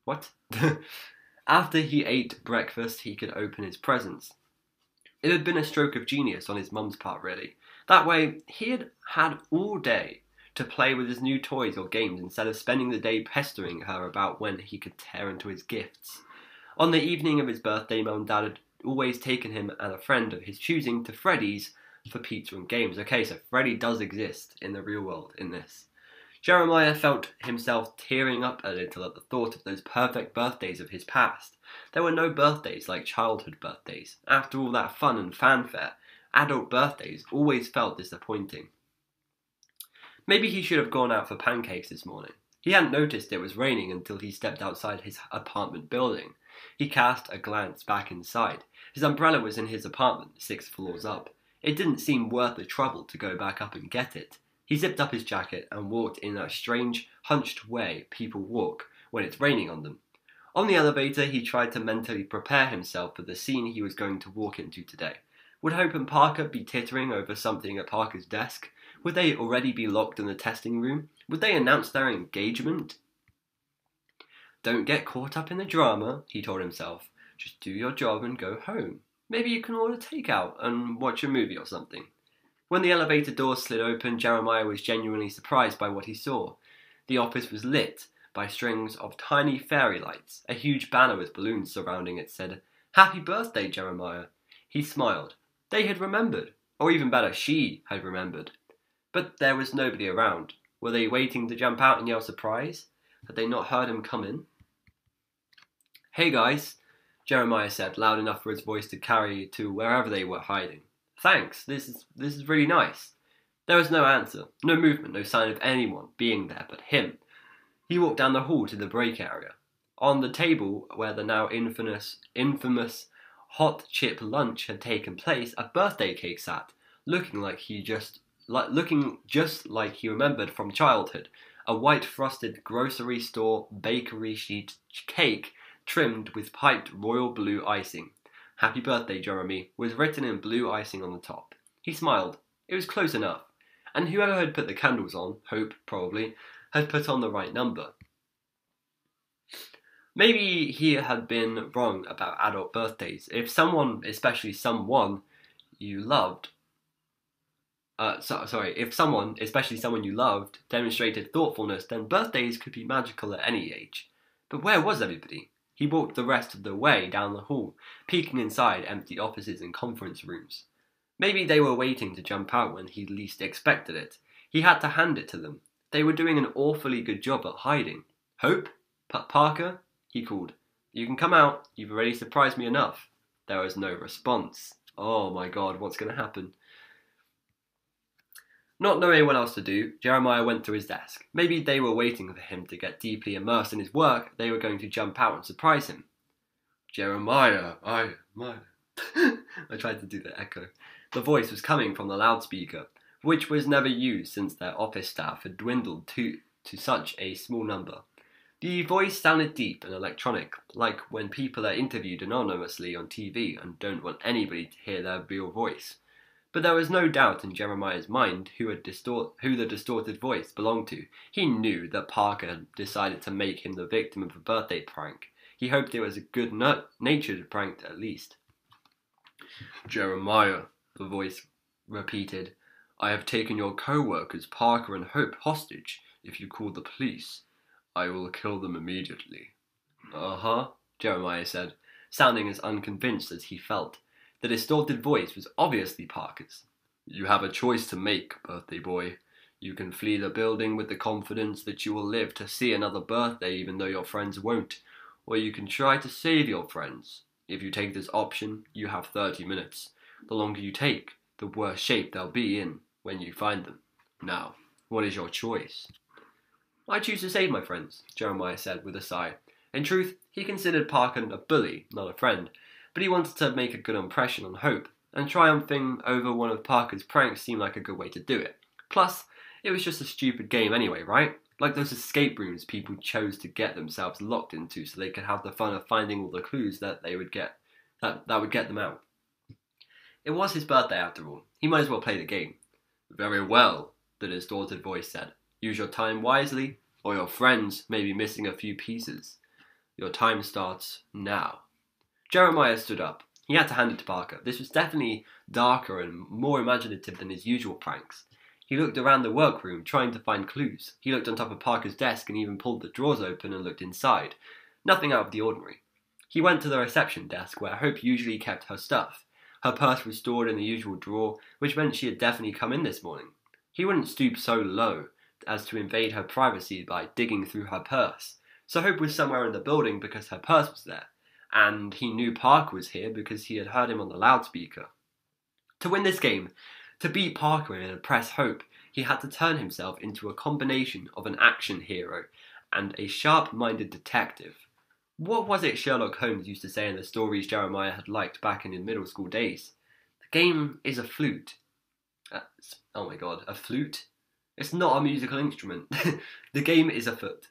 What? After he ate breakfast, he could open his presents. It had been a stroke of genius on his mum's part, really. That way, he had had all day to play with his new toys or games instead of spending the day pestering her about when he could tear into his gifts. On the evening of his birthday, Mum and Dad had always taken him and a friend of his choosing to Freddy's for pizza and games. Okay, so Freddy does exist in the real world in this. Jeremiah felt himself tearing up a little at the thought of those perfect birthdays of his past. There were no birthdays like childhood birthdays. After all that fun and fanfare, adult birthdays always felt disappointing. Maybe he should have gone out for pancakes this morning. He hadn't noticed it was raining until he stepped outside his apartment building. He cast a glance back inside. His umbrella was in his apartment, six floors up. It didn't seem worth the trouble to go back up and get it. He zipped up his jacket and walked in that strange, hunched way people walk when it's raining on them. On the elevator, he tried to mentally prepare himself for the scene he was going to walk into today. Would Hope and Parker be tittering over something at Parker's desk? Would they already be locked in the testing room? Would they announce their engagement? Don't get caught up in the drama, he told himself. Just do your job and go home. Maybe you can order takeout and watch a movie or something. When the elevator door slid open, Jeremiah was genuinely surprised by what he saw. The office was lit by strings of tiny fairy lights. A huge banner with balloons surrounding it said, Happy birthday, Jeremiah. He smiled. They had remembered. Or even better, she had remembered. But there was nobody around. Were they waiting to jump out and yell surprise? Had they not heard him come in? Hey guys, Jeremiah said, loud enough for his voice to carry to wherever they were hiding. Thanks, this is this is really nice. There was no answer, no movement, no sign of anyone being there but him. He walked down the hall to the break area. On the table where the now infamous infamous hot chip lunch had taken place, a birthday cake sat, looking like he just like looking just like he remembered from childhood. A white frosted grocery store bakery sheet cake trimmed with piped royal blue icing. Happy birthday, Jeremy, was written in blue icing on the top. He smiled. It was close enough. And whoever had put the candles on, Hope probably, had put on the right number. Maybe he had been wrong about adult birthdays. If someone, especially someone you loved, uh, so, sorry, if someone, especially someone you loved, demonstrated thoughtfulness, then birthdays could be magical at any age. But where was everybody? He walked the rest of the way down the hall, peeking inside empty offices and conference rooms. Maybe they were waiting to jump out when he least expected it. He had to hand it to them. They were doing an awfully good job at hiding. Hope? P- Parker? He called. You can come out. You've already surprised me enough. There was no response. Oh my god, what's going to happen? Not knowing what else to do, Jeremiah went to his desk. Maybe they were waiting for him to get deeply immersed in his work. They were going to jump out and surprise him. Jeremiah, I, my. I tried to do the echo. The voice was coming from the loudspeaker, which was never used since their office staff had dwindled to, to such a small number. The voice sounded deep and electronic, like when people are interviewed anonymously on TV and don't want anybody to hear their real voice. But there was no doubt in Jeremiah's mind who, who the distorted voice belonged to. He knew that Parker had decided to make him the victim of a birthday prank. He hoped it was a good natured prank at least. Jeremiah, the voice repeated, I have taken your co workers, Parker and Hope, hostage. If you call the police, I will kill them immediately. Uh huh, Jeremiah said, sounding as unconvinced as he felt. The distorted voice was obviously Parker's. You have a choice to make, birthday boy. You can flee the building with the confidence that you will live to see another birthday even though your friends won't, or you can try to save your friends. If you take this option, you have 30 minutes. The longer you take, the worse shape they'll be in when you find them. Now, what is your choice? I choose to save my friends, Jeremiah said with a sigh. In truth, he considered Parker a bully, not a friend, but he wanted to make a good impression on Hope, and triumphing over one of Parker's pranks seemed like a good way to do it. Plus, it was just a stupid game anyway, right? Like those escape rooms people chose to get themselves locked into so they could have the fun of finding all the clues that they would get that, that would get them out. It was his birthday after all. He might as well play the game. Very well, the distorted voice said. Use your time wisely, or your friends may be missing a few pieces. Your time starts now. Jeremiah stood up. He had to hand it to Parker. This was definitely darker and more imaginative than his usual pranks. He looked around the workroom, trying to find clues. He looked on top of Parker's desk and even pulled the drawers open and looked inside. Nothing out of the ordinary. He went to the reception desk where Hope usually kept her stuff. Her purse was stored in the usual drawer, which meant she had definitely come in this morning. He wouldn't stoop so low as to invade her privacy by digging through her purse. So Hope was somewhere in the building because her purse was there, and he knew Parker was here because he had heard him on the loudspeaker. To win this game, to beat Parker and impress Hope, he had to turn himself into a combination of an action hero and a sharp minded detective. What was it Sherlock Holmes used to say in the stories Jeremiah had liked back in his middle school days? The game is a flute. Uh, oh my god, a flute? It's not a musical instrument. the game is a foot.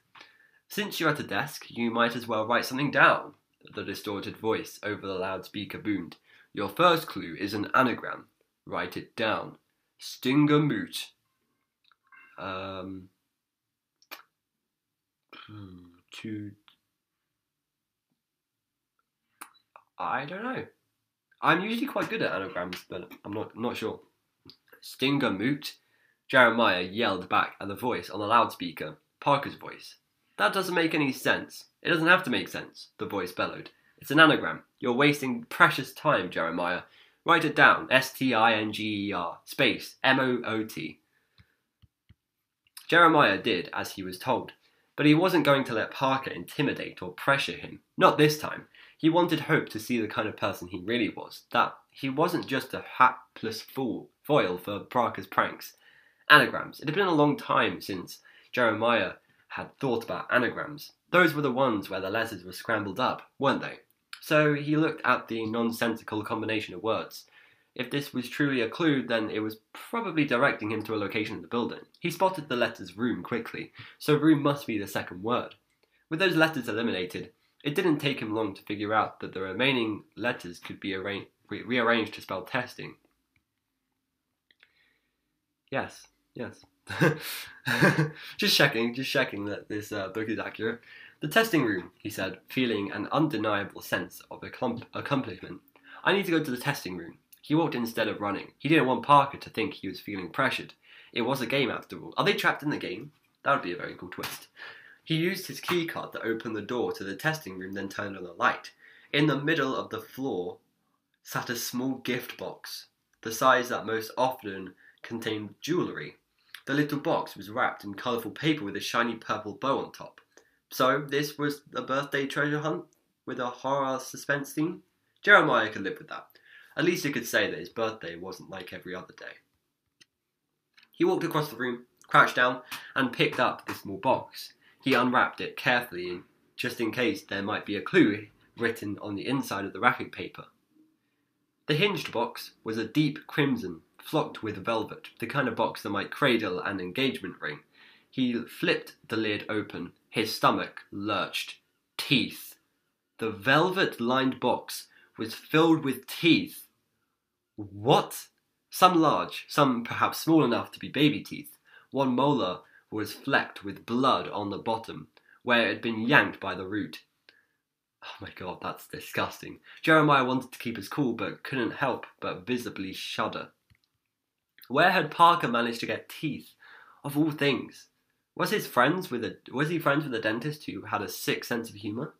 Since you're at a desk, you might as well write something down, the distorted voice over the loudspeaker boomed. Your first clue is an anagram. Write it down. Stingamoot. Um. To. I don't know. I'm usually quite good at anagrams, but I'm not not sure. Stingamoot Jeremiah yelled back at the voice on the loudspeaker, Parker's voice. That doesn't make any sense. It doesn't have to make sense, the voice bellowed. It's an anagram. You're wasting precious time, Jeremiah. Write it down S T I N G E R, space, M O O T. Jeremiah did as he was told, but he wasn't going to let Parker intimidate or pressure him. Not this time. He wanted Hope to see the kind of person he really was, that he wasn't just a hapless fool, foil for Parker's pranks anagrams. It had been a long time since Jeremiah had thought about anagrams. Those were the ones where the letters were scrambled up, weren't they? So he looked at the nonsensical combination of words. If this was truly a clue, then it was probably directing him to a location in the building. He spotted the letters room quickly, so room must be the second word. With those letters eliminated, it didn't take him long to figure out that the remaining letters could be arra- re- rearranged to spell testing. Yes, Yes. just checking, just checking that this uh, book is accurate. The testing room, he said, feeling an undeniable sense of accomplishment. I need to go to the testing room. He walked instead of running. He didn't want Parker to think he was feeling pressured. It was a game after all. Are they trapped in the game? That would be a very cool twist. He used his keycard to open the door to the testing room, then turned on the light. In the middle of the floor sat a small gift box, the size that most often contained jewellery. The little box was wrapped in colourful paper with a shiny purple bow on top. So, this was a birthday treasure hunt with a horror suspense theme? Jeremiah could live with that. At least he could say that his birthday wasn't like every other day. He walked across the room, crouched down, and picked up the small box. He unwrapped it carefully, just in case there might be a clue written on the inside of the wrapping paper. The hinged box was a deep crimson flocked with velvet, the kind of box that might cradle an engagement ring. He flipped the lid open, His stomach lurched. Teeth. The velvet lined box was filled with teeth. What? Some large, some perhaps small enough to be baby teeth. One molar was flecked with blood on the bottom, where it had been yanked by the root. Oh my god, that's disgusting. Jeremiah wanted to keep his cool, but couldn't help but visibly shudder. Where had Parker managed to get teeth? Of all things. Was his friends with a was he friends with a dentist who had a sick sense of humour?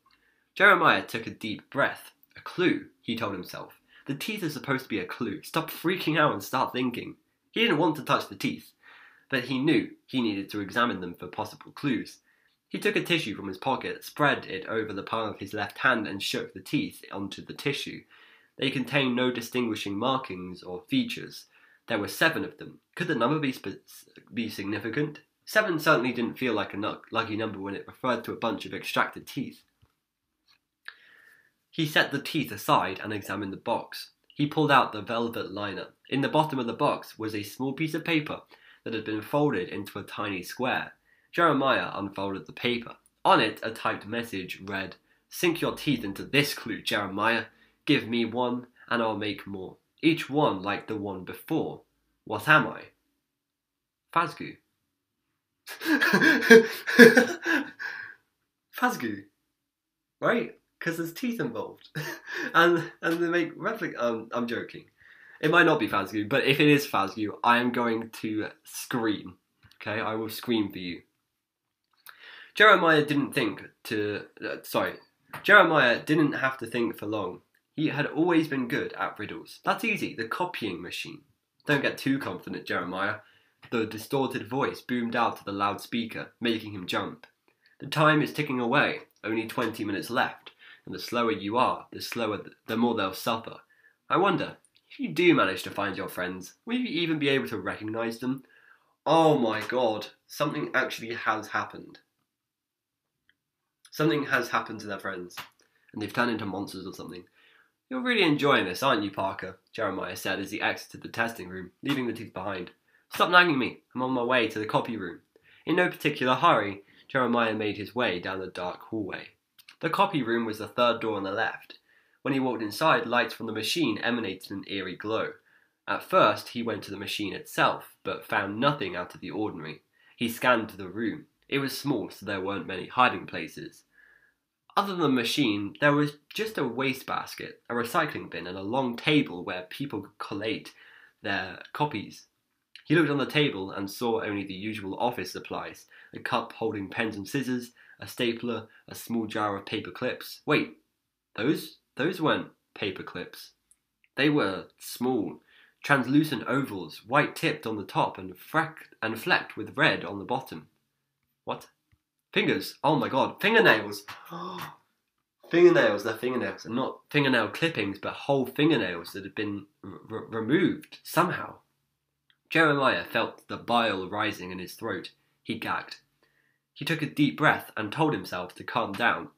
Jeremiah took a deep breath. A clue, he told himself. The teeth are supposed to be a clue. Stop freaking out and start thinking. He didn't want to touch the teeth, but he knew he needed to examine them for possible clues. He took a tissue from his pocket, spread it over the palm of his left hand, and shook the teeth onto the tissue. They contained no distinguishing markings or features. There were seven of them. Could the number be, sp- be significant? Seven certainly didn't feel like a lucky number when it referred to a bunch of extracted teeth. He set the teeth aside and examined the box. He pulled out the velvet liner. In the bottom of the box was a small piece of paper that had been folded into a tiny square. Jeremiah unfolded the paper. On it, a typed message read, Sink your teeth into this clue, Jeremiah. Give me one, and I'll make more. Each one like the one before. What am I? Fazgu. Fazgu. Right? because there's teeth involved, and and they make replica. Um, I'm joking. It might not be Fazgu, but if it is Fazgu, I am going to scream. Okay, I will scream for you. Jeremiah didn't think to. Uh, sorry, Jeremiah didn't have to think for long. He had always been good at riddles. That's easy. The copying machine. Don't get too confident, Jeremiah. The distorted voice boomed out to the loudspeaker, making him jump. The time is ticking away. Only twenty minutes left and the slower you are, the slower, the more they'll suffer. I wonder, if you do manage to find your friends, will you even be able to recognize them? Oh my god, something actually has happened. Something has happened to their friends, and they've turned into monsters or something. You're really enjoying this, aren't you, Parker? Jeremiah said as he exited the testing room, leaving the teeth behind. Stop nagging me. I'm on my way to the copy room. In no particular hurry, Jeremiah made his way down the dark hallway. The copy room was the third door on the left. When he walked inside, lights from the machine emanated an eerie glow. At first, he went to the machine itself, but found nothing out of the ordinary. He scanned the room. It was small, so there weren't many hiding places. Other than the machine, there was just a wastebasket, a recycling bin, and a long table where people could collate their copies. He looked on the table and saw only the usual office supplies a cup holding pens and scissors, a stapler, a small jar of paper clips. Wait, those those weren't paper clips. They were small, translucent ovals, white tipped on the top and freck and flecked with red on the bottom. What? Fingers. Oh my god, fingernails. fingernails, they're fingernails, and not fingernail clippings, but whole fingernails that had been r- removed somehow. Jeremiah felt the bile rising in his throat. He gagged. He took a deep breath and told himself to calm down.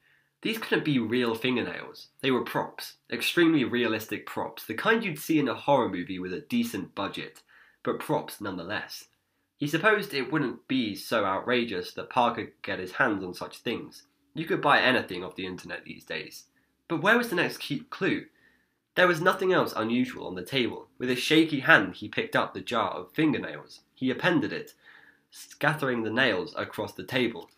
These couldn't be real fingernails. They were props. Extremely realistic props. The kind you'd see in a horror movie with a decent budget. But props nonetheless. He supposed it wouldn't be so outrageous that Parker could get his hands on such things. You could buy anything off the internet these days. But where was the next clue? There was nothing else unusual on the table. With a shaky hand, he picked up the jar of fingernails. He appended it, scattering the nails across the table.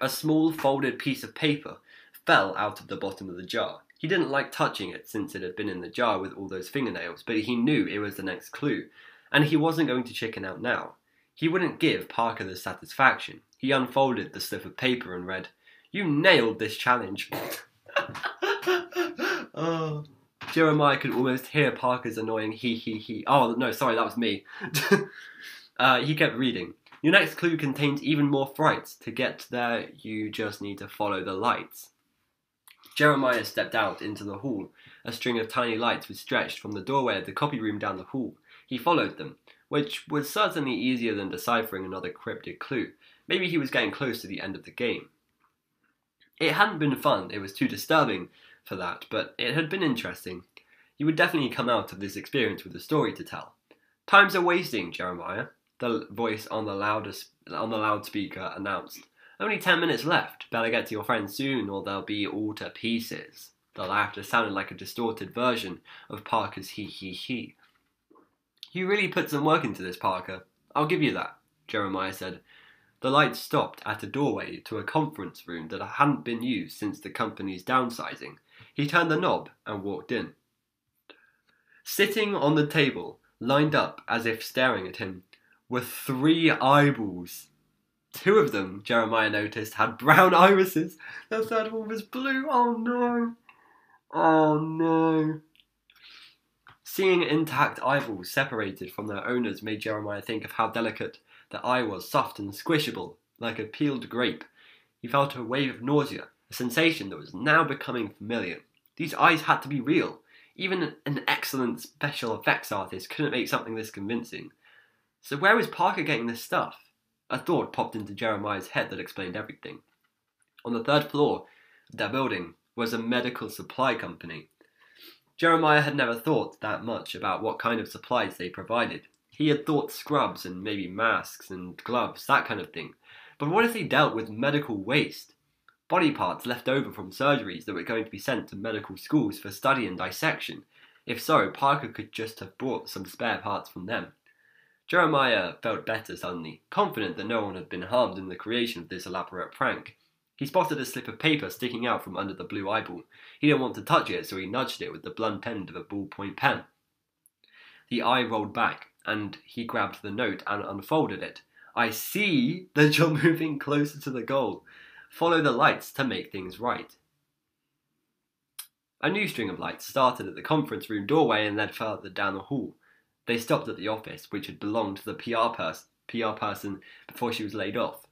A small folded piece of paper fell out of the bottom of the jar. He didn't like touching it since it had been in the jar with all those fingernails, but he knew it was the next clue, and he wasn't going to chicken out now. He wouldn't give Parker the satisfaction. He unfolded the slip of paper and read, You nailed this challenge. oh. Jeremiah could almost hear Parker's annoying he he he. Oh, no, sorry, that was me. uh, he kept reading. Your next clue contains even more frights. To get there, you just need to follow the lights. Jeremiah stepped out into the hall. A string of tiny lights was stretched from the doorway of the copy room down the hall. He followed them, which was certainly easier than deciphering another cryptic clue. Maybe he was getting close to the end of the game. It hadn't been fun, it was too disturbing for that, but it had been interesting. You would definitely come out of this experience with a story to tell. Times are wasting, Jeremiah the voice on the loudest on the loudspeaker announced. Only ten minutes left. Better get to your friends soon, or they'll be all to pieces. The laughter sounded like a distorted version of Parker's he he he You really put some work into this, Parker. I'll give you that, Jeremiah said. The light stopped at a doorway to a conference room that hadn't been used since the company's downsizing. He turned the knob and walked in. Sitting on the table, lined up as if staring at him, were three eyeballs. Two of them, Jeremiah noticed, had brown irises. The third one was blue. Oh no. Oh no. Seeing intact eyeballs separated from their owners made Jeremiah think of how delicate the eye was, soft and squishable, like a peeled grape. He felt a wave of nausea, a sensation that was now becoming familiar. These eyes had to be real. Even an excellent special effects artist couldn't make something this convincing. So where was Parker getting this stuff? A thought popped into Jeremiah's head that explained everything. On the third floor of their building was a medical supply company. Jeremiah had never thought that much about what kind of supplies they provided. He had thought scrubs and maybe masks and gloves, that kind of thing. But what if they dealt with medical waste? Body parts left over from surgeries that were going to be sent to medical schools for study and dissection. If so, Parker could just have bought some spare parts from them. Jeremiah felt better suddenly, confident that no one had been harmed in the creation of this elaborate prank. He spotted a slip of paper sticking out from under the blue eyeball. He didn't want to touch it, so he nudged it with the blunt end of a ballpoint pen. The eye rolled back, and he grabbed the note and unfolded it. I see that you're moving closer to the goal. Follow the lights to make things right. A new string of lights started at the conference room doorway and led further down the hall. They stopped at the office, which had belonged to the PR, pers- PR person before she was laid off.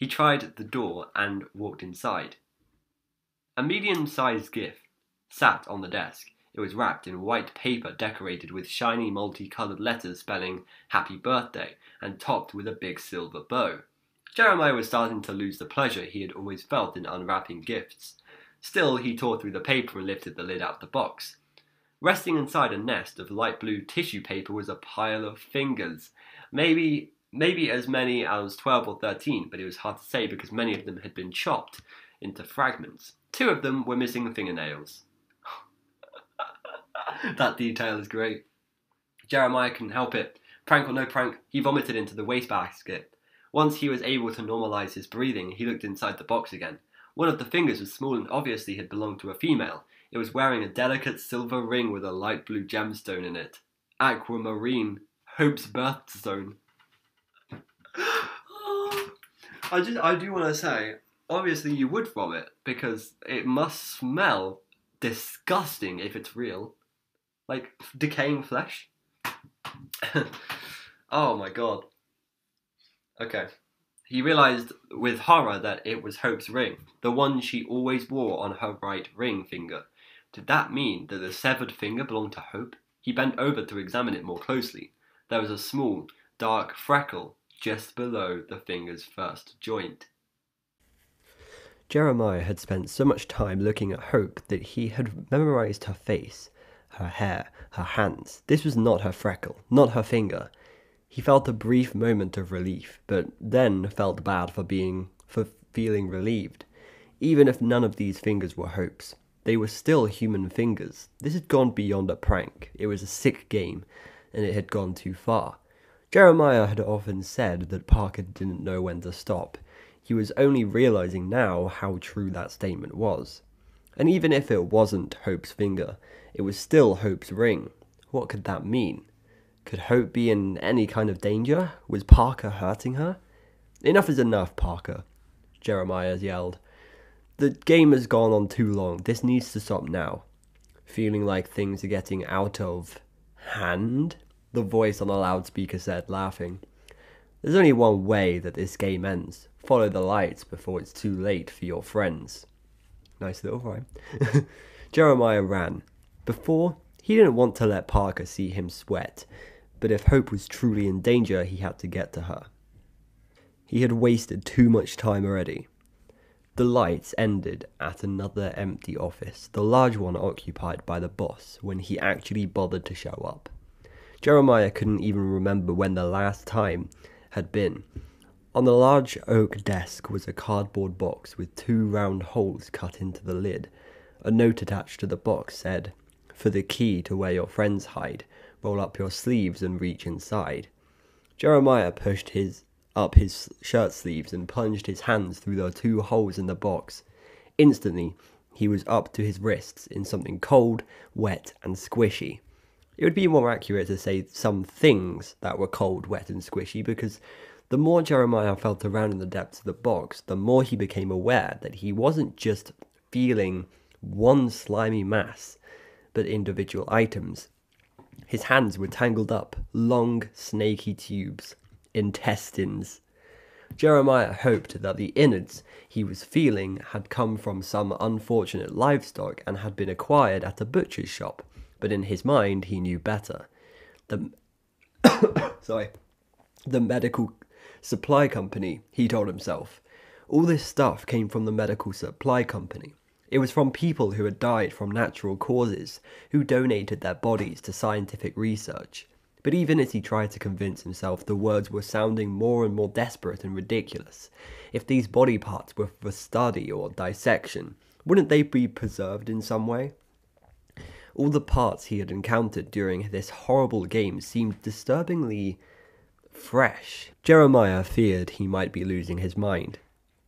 He tried the door and walked inside. A medium sized gift sat on the desk. It was wrapped in white paper decorated with shiny multicolored letters spelling Happy Birthday and topped with a big silver bow. Jeremiah was starting to lose the pleasure he had always felt in unwrapping gifts. Still, he tore through the paper and lifted the lid out the box. Resting inside a nest of light blue tissue paper was a pile of fingers. Maybe maybe as many as 12 or 13, but it was hard to say because many of them had been chopped into fragments. Two of them were missing fingernails. that detail is great. Jeremiah couldn't help it. Prank or no prank, he vomited into the wastebasket. Once he was able to normalize his breathing, he looked inside the box again. One of the fingers was small and obviously had belonged to a female. It was wearing a delicate silver ring with a light blue gemstone in it. Aquamarine, Hope's birthstone. I just I do want to say, obviously you would vomit because it must smell disgusting if it's real, like decaying flesh. oh my god. Okay. He realized with horror that it was Hope's ring, the one she always wore on her right ring finger. Did that mean that the severed finger belonged to Hope? He bent over to examine it more closely. There was a small, dark freckle just below the finger's first joint. Jeremiah had spent so much time looking at Hope that he had memorized her face, her hair, her hands. This was not her freckle, not her finger. He felt a brief moment of relief, but then felt bad for being for feeling relieved. Even if none of these fingers were Hope's, they were still human fingers. This had gone beyond a prank. It was a sick game, and it had gone too far. Jeremiah had often said that Parker didn't know when to stop. He was only realizing now how true that statement was. And even if it wasn't Hope's finger, it was still Hope's ring. What could that mean? Could Hope be in any kind of danger? Was Parker hurting her? Enough is enough, Parker, Jeremiah yelled. The game has gone on too long. This needs to stop now. Feeling like things are getting out of hand? The voice on the loudspeaker said, laughing. There's only one way that this game ends. Follow the lights before it's too late for your friends. Nice little rhyme. Jeremiah ran. Before, he didn't want to let Parker see him sweat, but if Hope was truly in danger, he had to get to her. He had wasted too much time already. The lights ended at another empty office, the large one occupied by the boss, when he actually bothered to show up. Jeremiah couldn't even remember when the last time had been. On the large oak desk was a cardboard box with two round holes cut into the lid. A note attached to the box said, For the key to where your friends hide, roll up your sleeves and reach inside. Jeremiah pushed his up his shirt sleeves and plunged his hands through the two holes in the box. Instantly, he was up to his wrists in something cold, wet, and squishy. It would be more accurate to say some things that were cold, wet, and squishy because the more Jeremiah felt around in the depths of the box, the more he became aware that he wasn't just feeling one slimy mass, but individual items. His hands were tangled up, long, snaky tubes, intestines. Jeremiah hoped that the innards he was feeling had come from some unfortunate livestock and had been acquired at a butcher's shop, but in his mind he knew better. The sorry, the medical supply company, he told himself. All this stuff came from the medical supply company. It was from people who had died from natural causes, who donated their bodies to scientific research. But even as he tried to convince himself, the words were sounding more and more desperate and ridiculous. If these body parts were for study or dissection, wouldn't they be preserved in some way? All the parts he had encountered during this horrible game seemed disturbingly fresh. Jeremiah feared he might be losing his mind.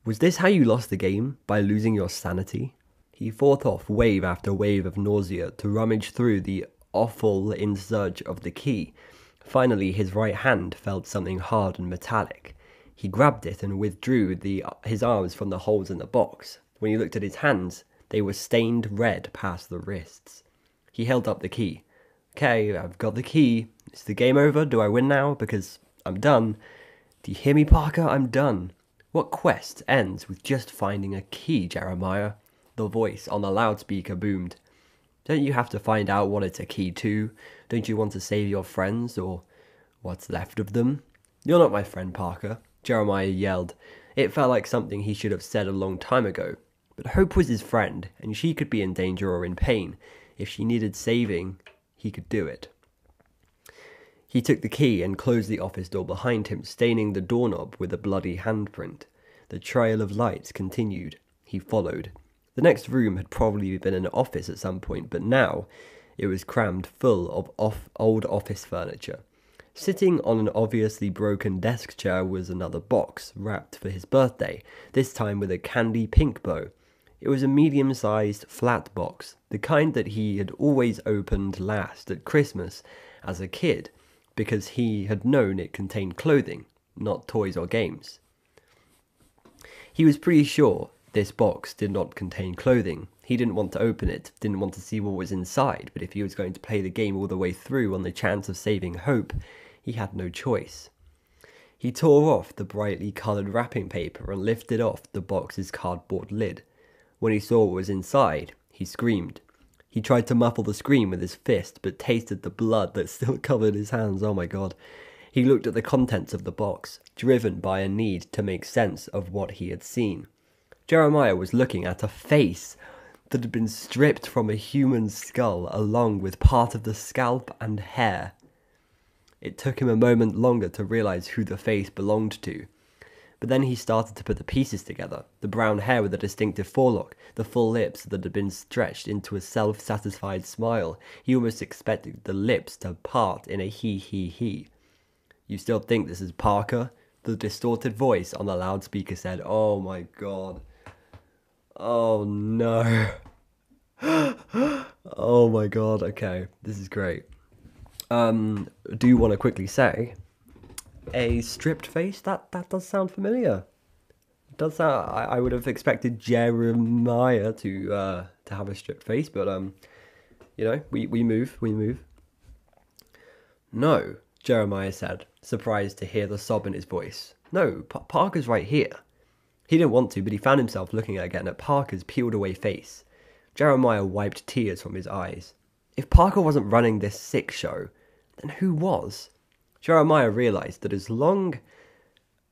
Was this how you lost the game? By losing your sanity? He fought off wave after wave of nausea to rummage through the awful in search of the key. Finally, his right hand felt something hard and metallic. He grabbed it and withdrew the, his arms from the holes in the box. When he looked at his hands, they were stained red past the wrists. He held up the key. Okay, I've got the key. Is the game over? Do I win now? Because I'm done. Do you hear me, Parker? I'm done. What quest ends with just finding a key, Jeremiah? The voice on the loudspeaker boomed. Don't you have to find out what it's a key to? Don't you want to save your friends, or what's left of them? You're not my friend, Parker, Jeremiah yelled. It felt like something he should have said a long time ago. But Hope was his friend, and she could be in danger or in pain. If she needed saving, he could do it. He took the key and closed the office door behind him, staining the doorknob with a bloody handprint. The trail of lights continued. He followed. The next room had probably been an office at some point, but now it was crammed full of off- old office furniture. Sitting on an obviously broken desk chair was another box, wrapped for his birthday, this time with a candy pink bow. It was a medium sized flat box, the kind that he had always opened last at Christmas as a kid because he had known it contained clothing, not toys or games. He was pretty sure this box did not contain clothing. He didn't want to open it, didn't want to see what was inside, but if he was going to play the game all the way through on the chance of saving Hope, he had no choice. He tore off the brightly coloured wrapping paper and lifted off the box's cardboard lid. When he saw what was inside, he screamed. He tried to muffle the scream with his fist, but tasted the blood that still covered his hands. Oh my god. He looked at the contents of the box, driven by a need to make sense of what he had seen. Jeremiah was looking at a face that had been stripped from a human skull, along with part of the scalp and hair. It took him a moment longer to realize who the face belonged to. But then he started to put the pieces together the brown hair with a distinctive forelock, the full lips that had been stretched into a self satisfied smile. He almost expected the lips to part in a he he he. You still think this is Parker? The distorted voice on the loudspeaker said, Oh my god. Oh no. oh my god, okay. This is great. Um, do you want to quickly say a stripped face. That that does sound familiar. Does sound. I, I would have expected Jeremiah to uh, to have a stripped face, but um, you know, we we move, we move. No, Jeremiah said, surprised to hear the sob in his voice. No, P- Parker's right here. He didn't want to, but he found himself looking again at Parker's peeled away face. Jeremiah wiped tears from his eyes. If Parker wasn't running this sick show, then who was? Jeremiah realized that as long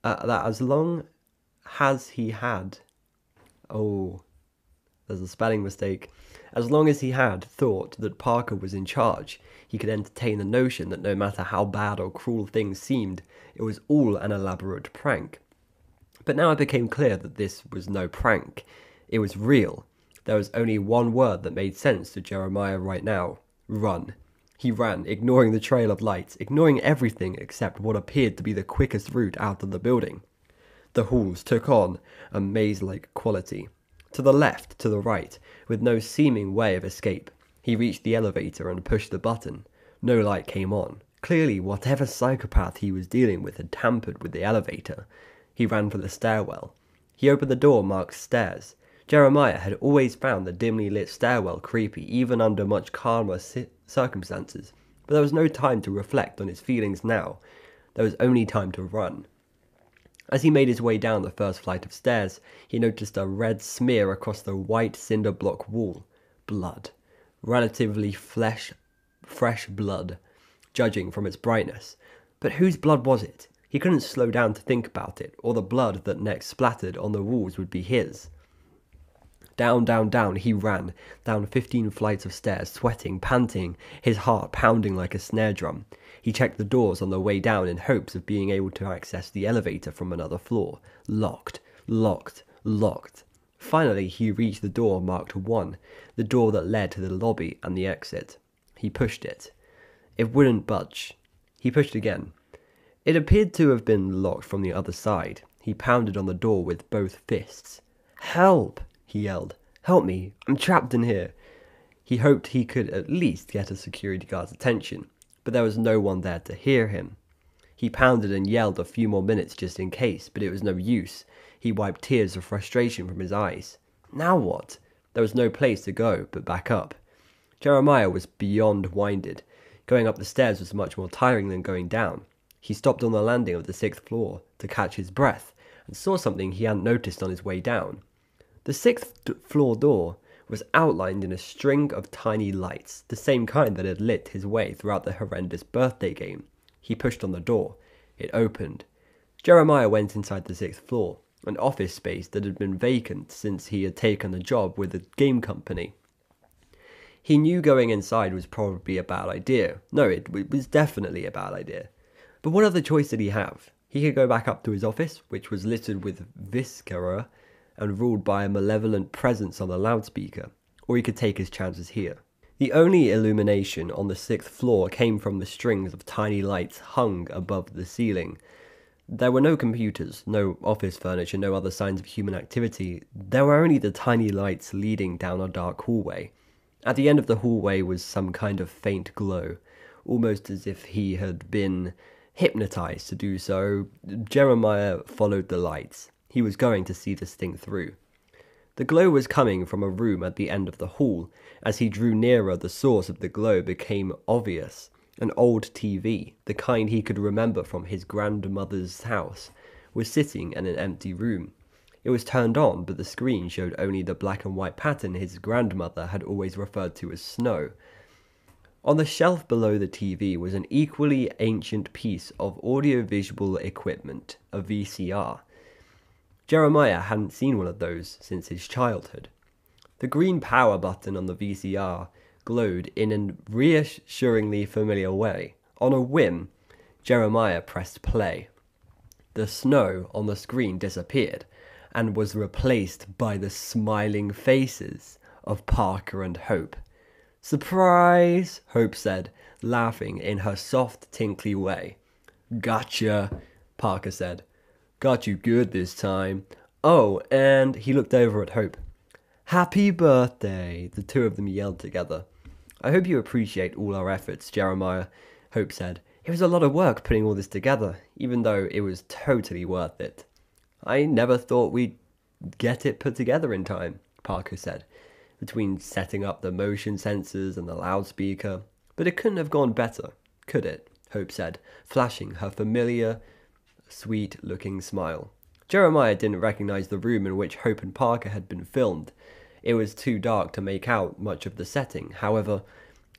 uh, that as long as he had oh there's a spelling mistake as long as he had thought that Parker was in charge, he could entertain the notion that no matter how bad or cruel things seemed, it was all an elaborate prank. But now it became clear that this was no prank. It was real. There was only one word that made sense to Jeremiah right now run. He ran, ignoring the trail of lights, ignoring everything except what appeared to be the quickest route out of the building. The halls took on a maze like quality. To the left, to the right, with no seeming way of escape. He reached the elevator and pushed the button. No light came on. Clearly, whatever psychopath he was dealing with had tampered with the elevator. He ran for the stairwell. He opened the door marked stairs. Jeremiah had always found the dimly lit stairwell creepy, even under much calmer circumstances. But there was no time to reflect on his feelings now. There was only time to run. As he made his way down the first flight of stairs, he noticed a red smear across the white cinder block wall. Blood. Relatively flesh, fresh blood, judging from its brightness. But whose blood was it? He couldn't slow down to think about it, or the blood that next splattered on the walls would be his. Down, down, down he ran, down fifteen flights of stairs, sweating, panting, his heart pounding like a snare drum. He checked the doors on the way down in hopes of being able to access the elevator from another floor. Locked, locked, locked. Finally, he reached the door marked 1, the door that led to the lobby and the exit. He pushed it. It wouldn't budge. He pushed again. It appeared to have been locked from the other side. He pounded on the door with both fists. Help! He yelled. Help me! I'm trapped in here! He hoped he could at least get a security guard's attention but there was no one there to hear him. He pounded and yelled a few more minutes just in case, but it was no use. He wiped tears of frustration from his eyes. Now what? There was no place to go but back up. Jeremiah was beyond winded. Going up the stairs was much more tiring than going down. He stopped on the landing of the sixth floor to catch his breath and saw something he hadn't noticed on his way down. The sixth floor door was outlined in a string of tiny lights, the same kind that had lit his way throughout the horrendous birthday game. He pushed on the door. It opened. Jeremiah went inside the sixth floor, an office space that had been vacant since he had taken the job with the game company. He knew going inside was probably a bad idea. No, it, was definitely a bad idea. But what other choice did he have? He could go back up to his office, which was littered with viscera and ruled by a malevolent presence on the loudspeaker, or he could take his chances here. The only illumination on the sixth floor came from the strings of tiny lights hung above the ceiling. There were no computers, no office furniture, no other signs of human activity. There were only the tiny lights leading down a dark hallway. At the end of the hallway was some kind of faint glow, almost as if he had been hypnotized to do so. Jeremiah followed the lights. He was going to see this thing through. The glow was coming from a room at the end of the hall. As he drew nearer, the source of the glow became obvious. An old TV, the kind he could remember from his grandmother's house, was sitting in an empty room. It was turned on, but the screen showed only the black and white pattern his grandmother had always referred to as snow. On the shelf below the TV was an equally ancient piece of audiovisual equipment, a VCR. Jeremiah hadn't seen one of those since his childhood. The green power button on the VCR glowed in a reassuringly familiar way. On a whim, Jeremiah pressed play. The snow on the screen disappeared and was replaced by the smiling faces of Parker and Hope. Surprise, Hope said, laughing in her soft, tinkly way. Gotcha, Parker said. Got you good this time. Oh, and he looked over at Hope. Happy birthday, the two of them yelled together. I hope you appreciate all our efforts, Jeremiah, Hope said. It was a lot of work putting all this together, even though it was totally worth it. I never thought we'd get it put together in time, Parker said, between setting up the motion sensors and the loudspeaker. But it couldn't have gone better, could it? Hope said, flashing her familiar sweet looking smile. Jeremiah didn't recognize the room in which Hope and Parker had been filmed. It was too dark to make out much of the setting. However,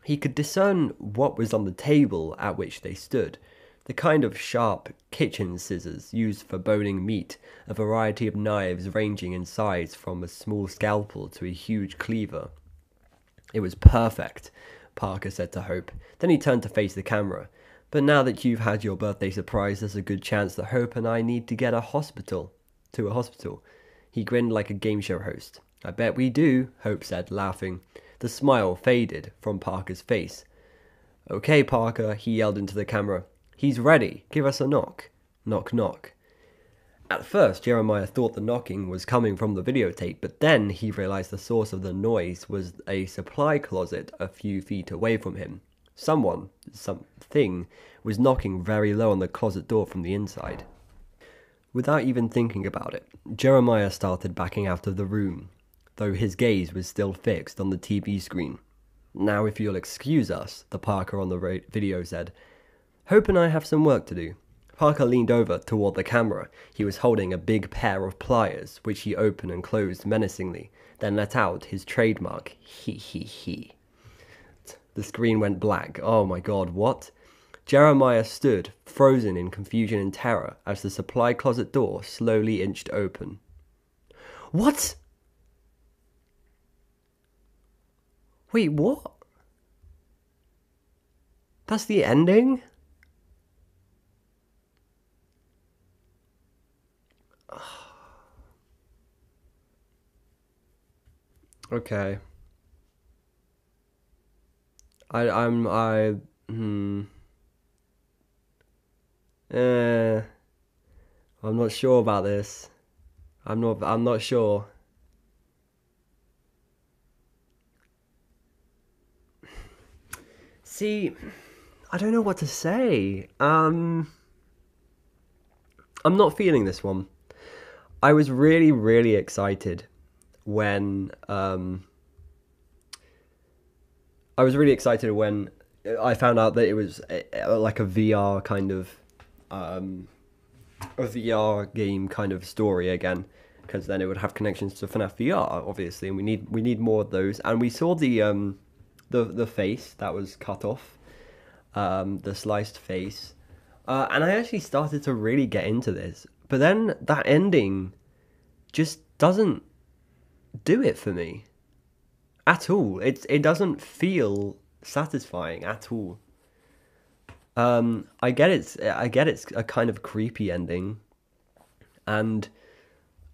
he could discern what was on the table at which they stood the kind of sharp kitchen scissors used for boning meat, a variety of knives ranging in size from a small scalpel to a huge cleaver. It was perfect, Parker said to Hope. Then he turned to face the camera. But now that you've had your birthday surprise, there's a good chance that Hope and I need to get a hospital. to a hospital. He grinned like a game show host. I bet we do, Hope said, laughing. The smile faded from Parker's face. Okay, Parker, he yelled into the camera. He's ready. Give us a knock. Knock, knock. At first, Jeremiah thought the knocking was coming from the videotape, but then he realized the source of the noise was a supply closet a few feet away from him. Someone, something, was knocking very low on the closet door from the inside. Without even thinking about it, Jeremiah started backing out of the room, though his gaze was still fixed on the TV screen. Now, if you'll excuse us, the Parker on the video said, Hope and I have some work to do. Parker leaned over toward the camera. He was holding a big pair of pliers, which he opened and closed menacingly, then let out his trademark, he he he. The screen went black. Oh my god, what? Jeremiah stood, frozen in confusion and terror, as the supply closet door slowly inched open. What? Wait, what? That's the ending? okay. I I'm I hmm. Eh, I'm not sure about this. I'm not. I'm not sure. See, I don't know what to say. Um, I'm not feeling this one. I was really, really excited when um, I was really excited when I found out that it was a, a, like a VR kind of um, a VR game kind of story again, because then it would have connections to FNAF VR, obviously, and we need we need more of those. And we saw the um, the the face that was cut off, um, the sliced face, uh, and I actually started to really get into this. But then that ending just doesn't do it for me at all. It it doesn't feel satisfying at all. Um, I get it's I get it's a kind of creepy ending, and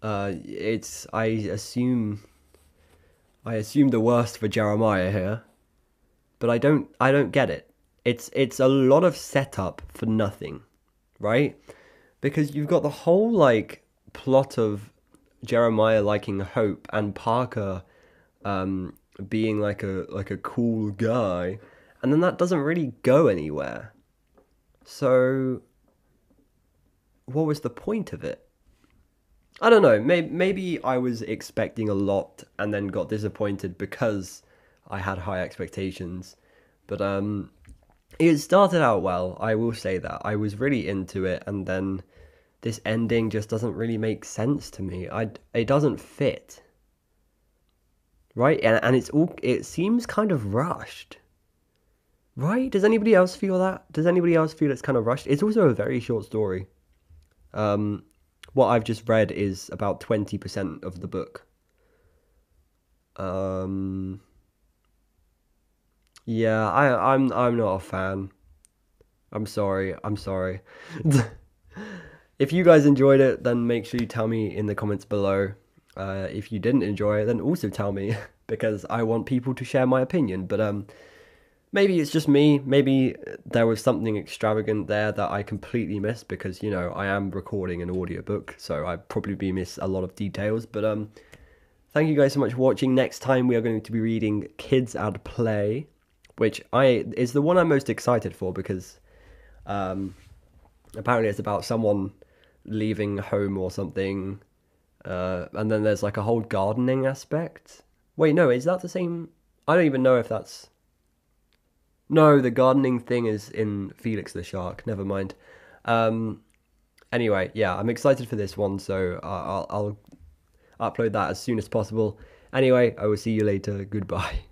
uh, it's I assume I assume the worst for Jeremiah here, but I don't I don't get it. It's it's a lot of setup for nothing, right? Because you've got the whole like plot of Jeremiah liking Hope and Parker um, being like a like a cool guy, and then that doesn't really go anywhere. So, what was the point of it? I don't know. Maybe, maybe I was expecting a lot and then got disappointed because I had high expectations. But um, it started out well. I will say that I was really into it, and then this ending just doesn't really make sense to me. I it doesn't fit. Right, and and it's all it seems kind of rushed. Right? Does anybody else feel that? Does anybody else feel it's kind of rushed? It's also a very short story. Um, what I've just read is about 20% of the book. Um, yeah, I, I'm I'm not a fan. I'm sorry. I'm sorry. if you guys enjoyed it, then make sure you tell me in the comments below. Uh, if you didn't enjoy it, then also tell me because I want people to share my opinion. But um, maybe it's just me. Maybe there was something extravagant there that I completely missed because you know I am recording an audiobook, so I probably miss a lot of details. But um, thank you guys so much for watching. Next time we are going to be reading Kids at Play, which I is the one I'm most excited for because um, apparently it's about someone leaving home or something, uh, and then there's like a whole gardening aspect. Wait, no, is that the same? I don't even know if that's no, the gardening thing is in Felix the Shark. Never mind. Um, anyway, yeah, I'm excited for this one, so I'll, I'll upload that as soon as possible. Anyway, I will see you later. Goodbye.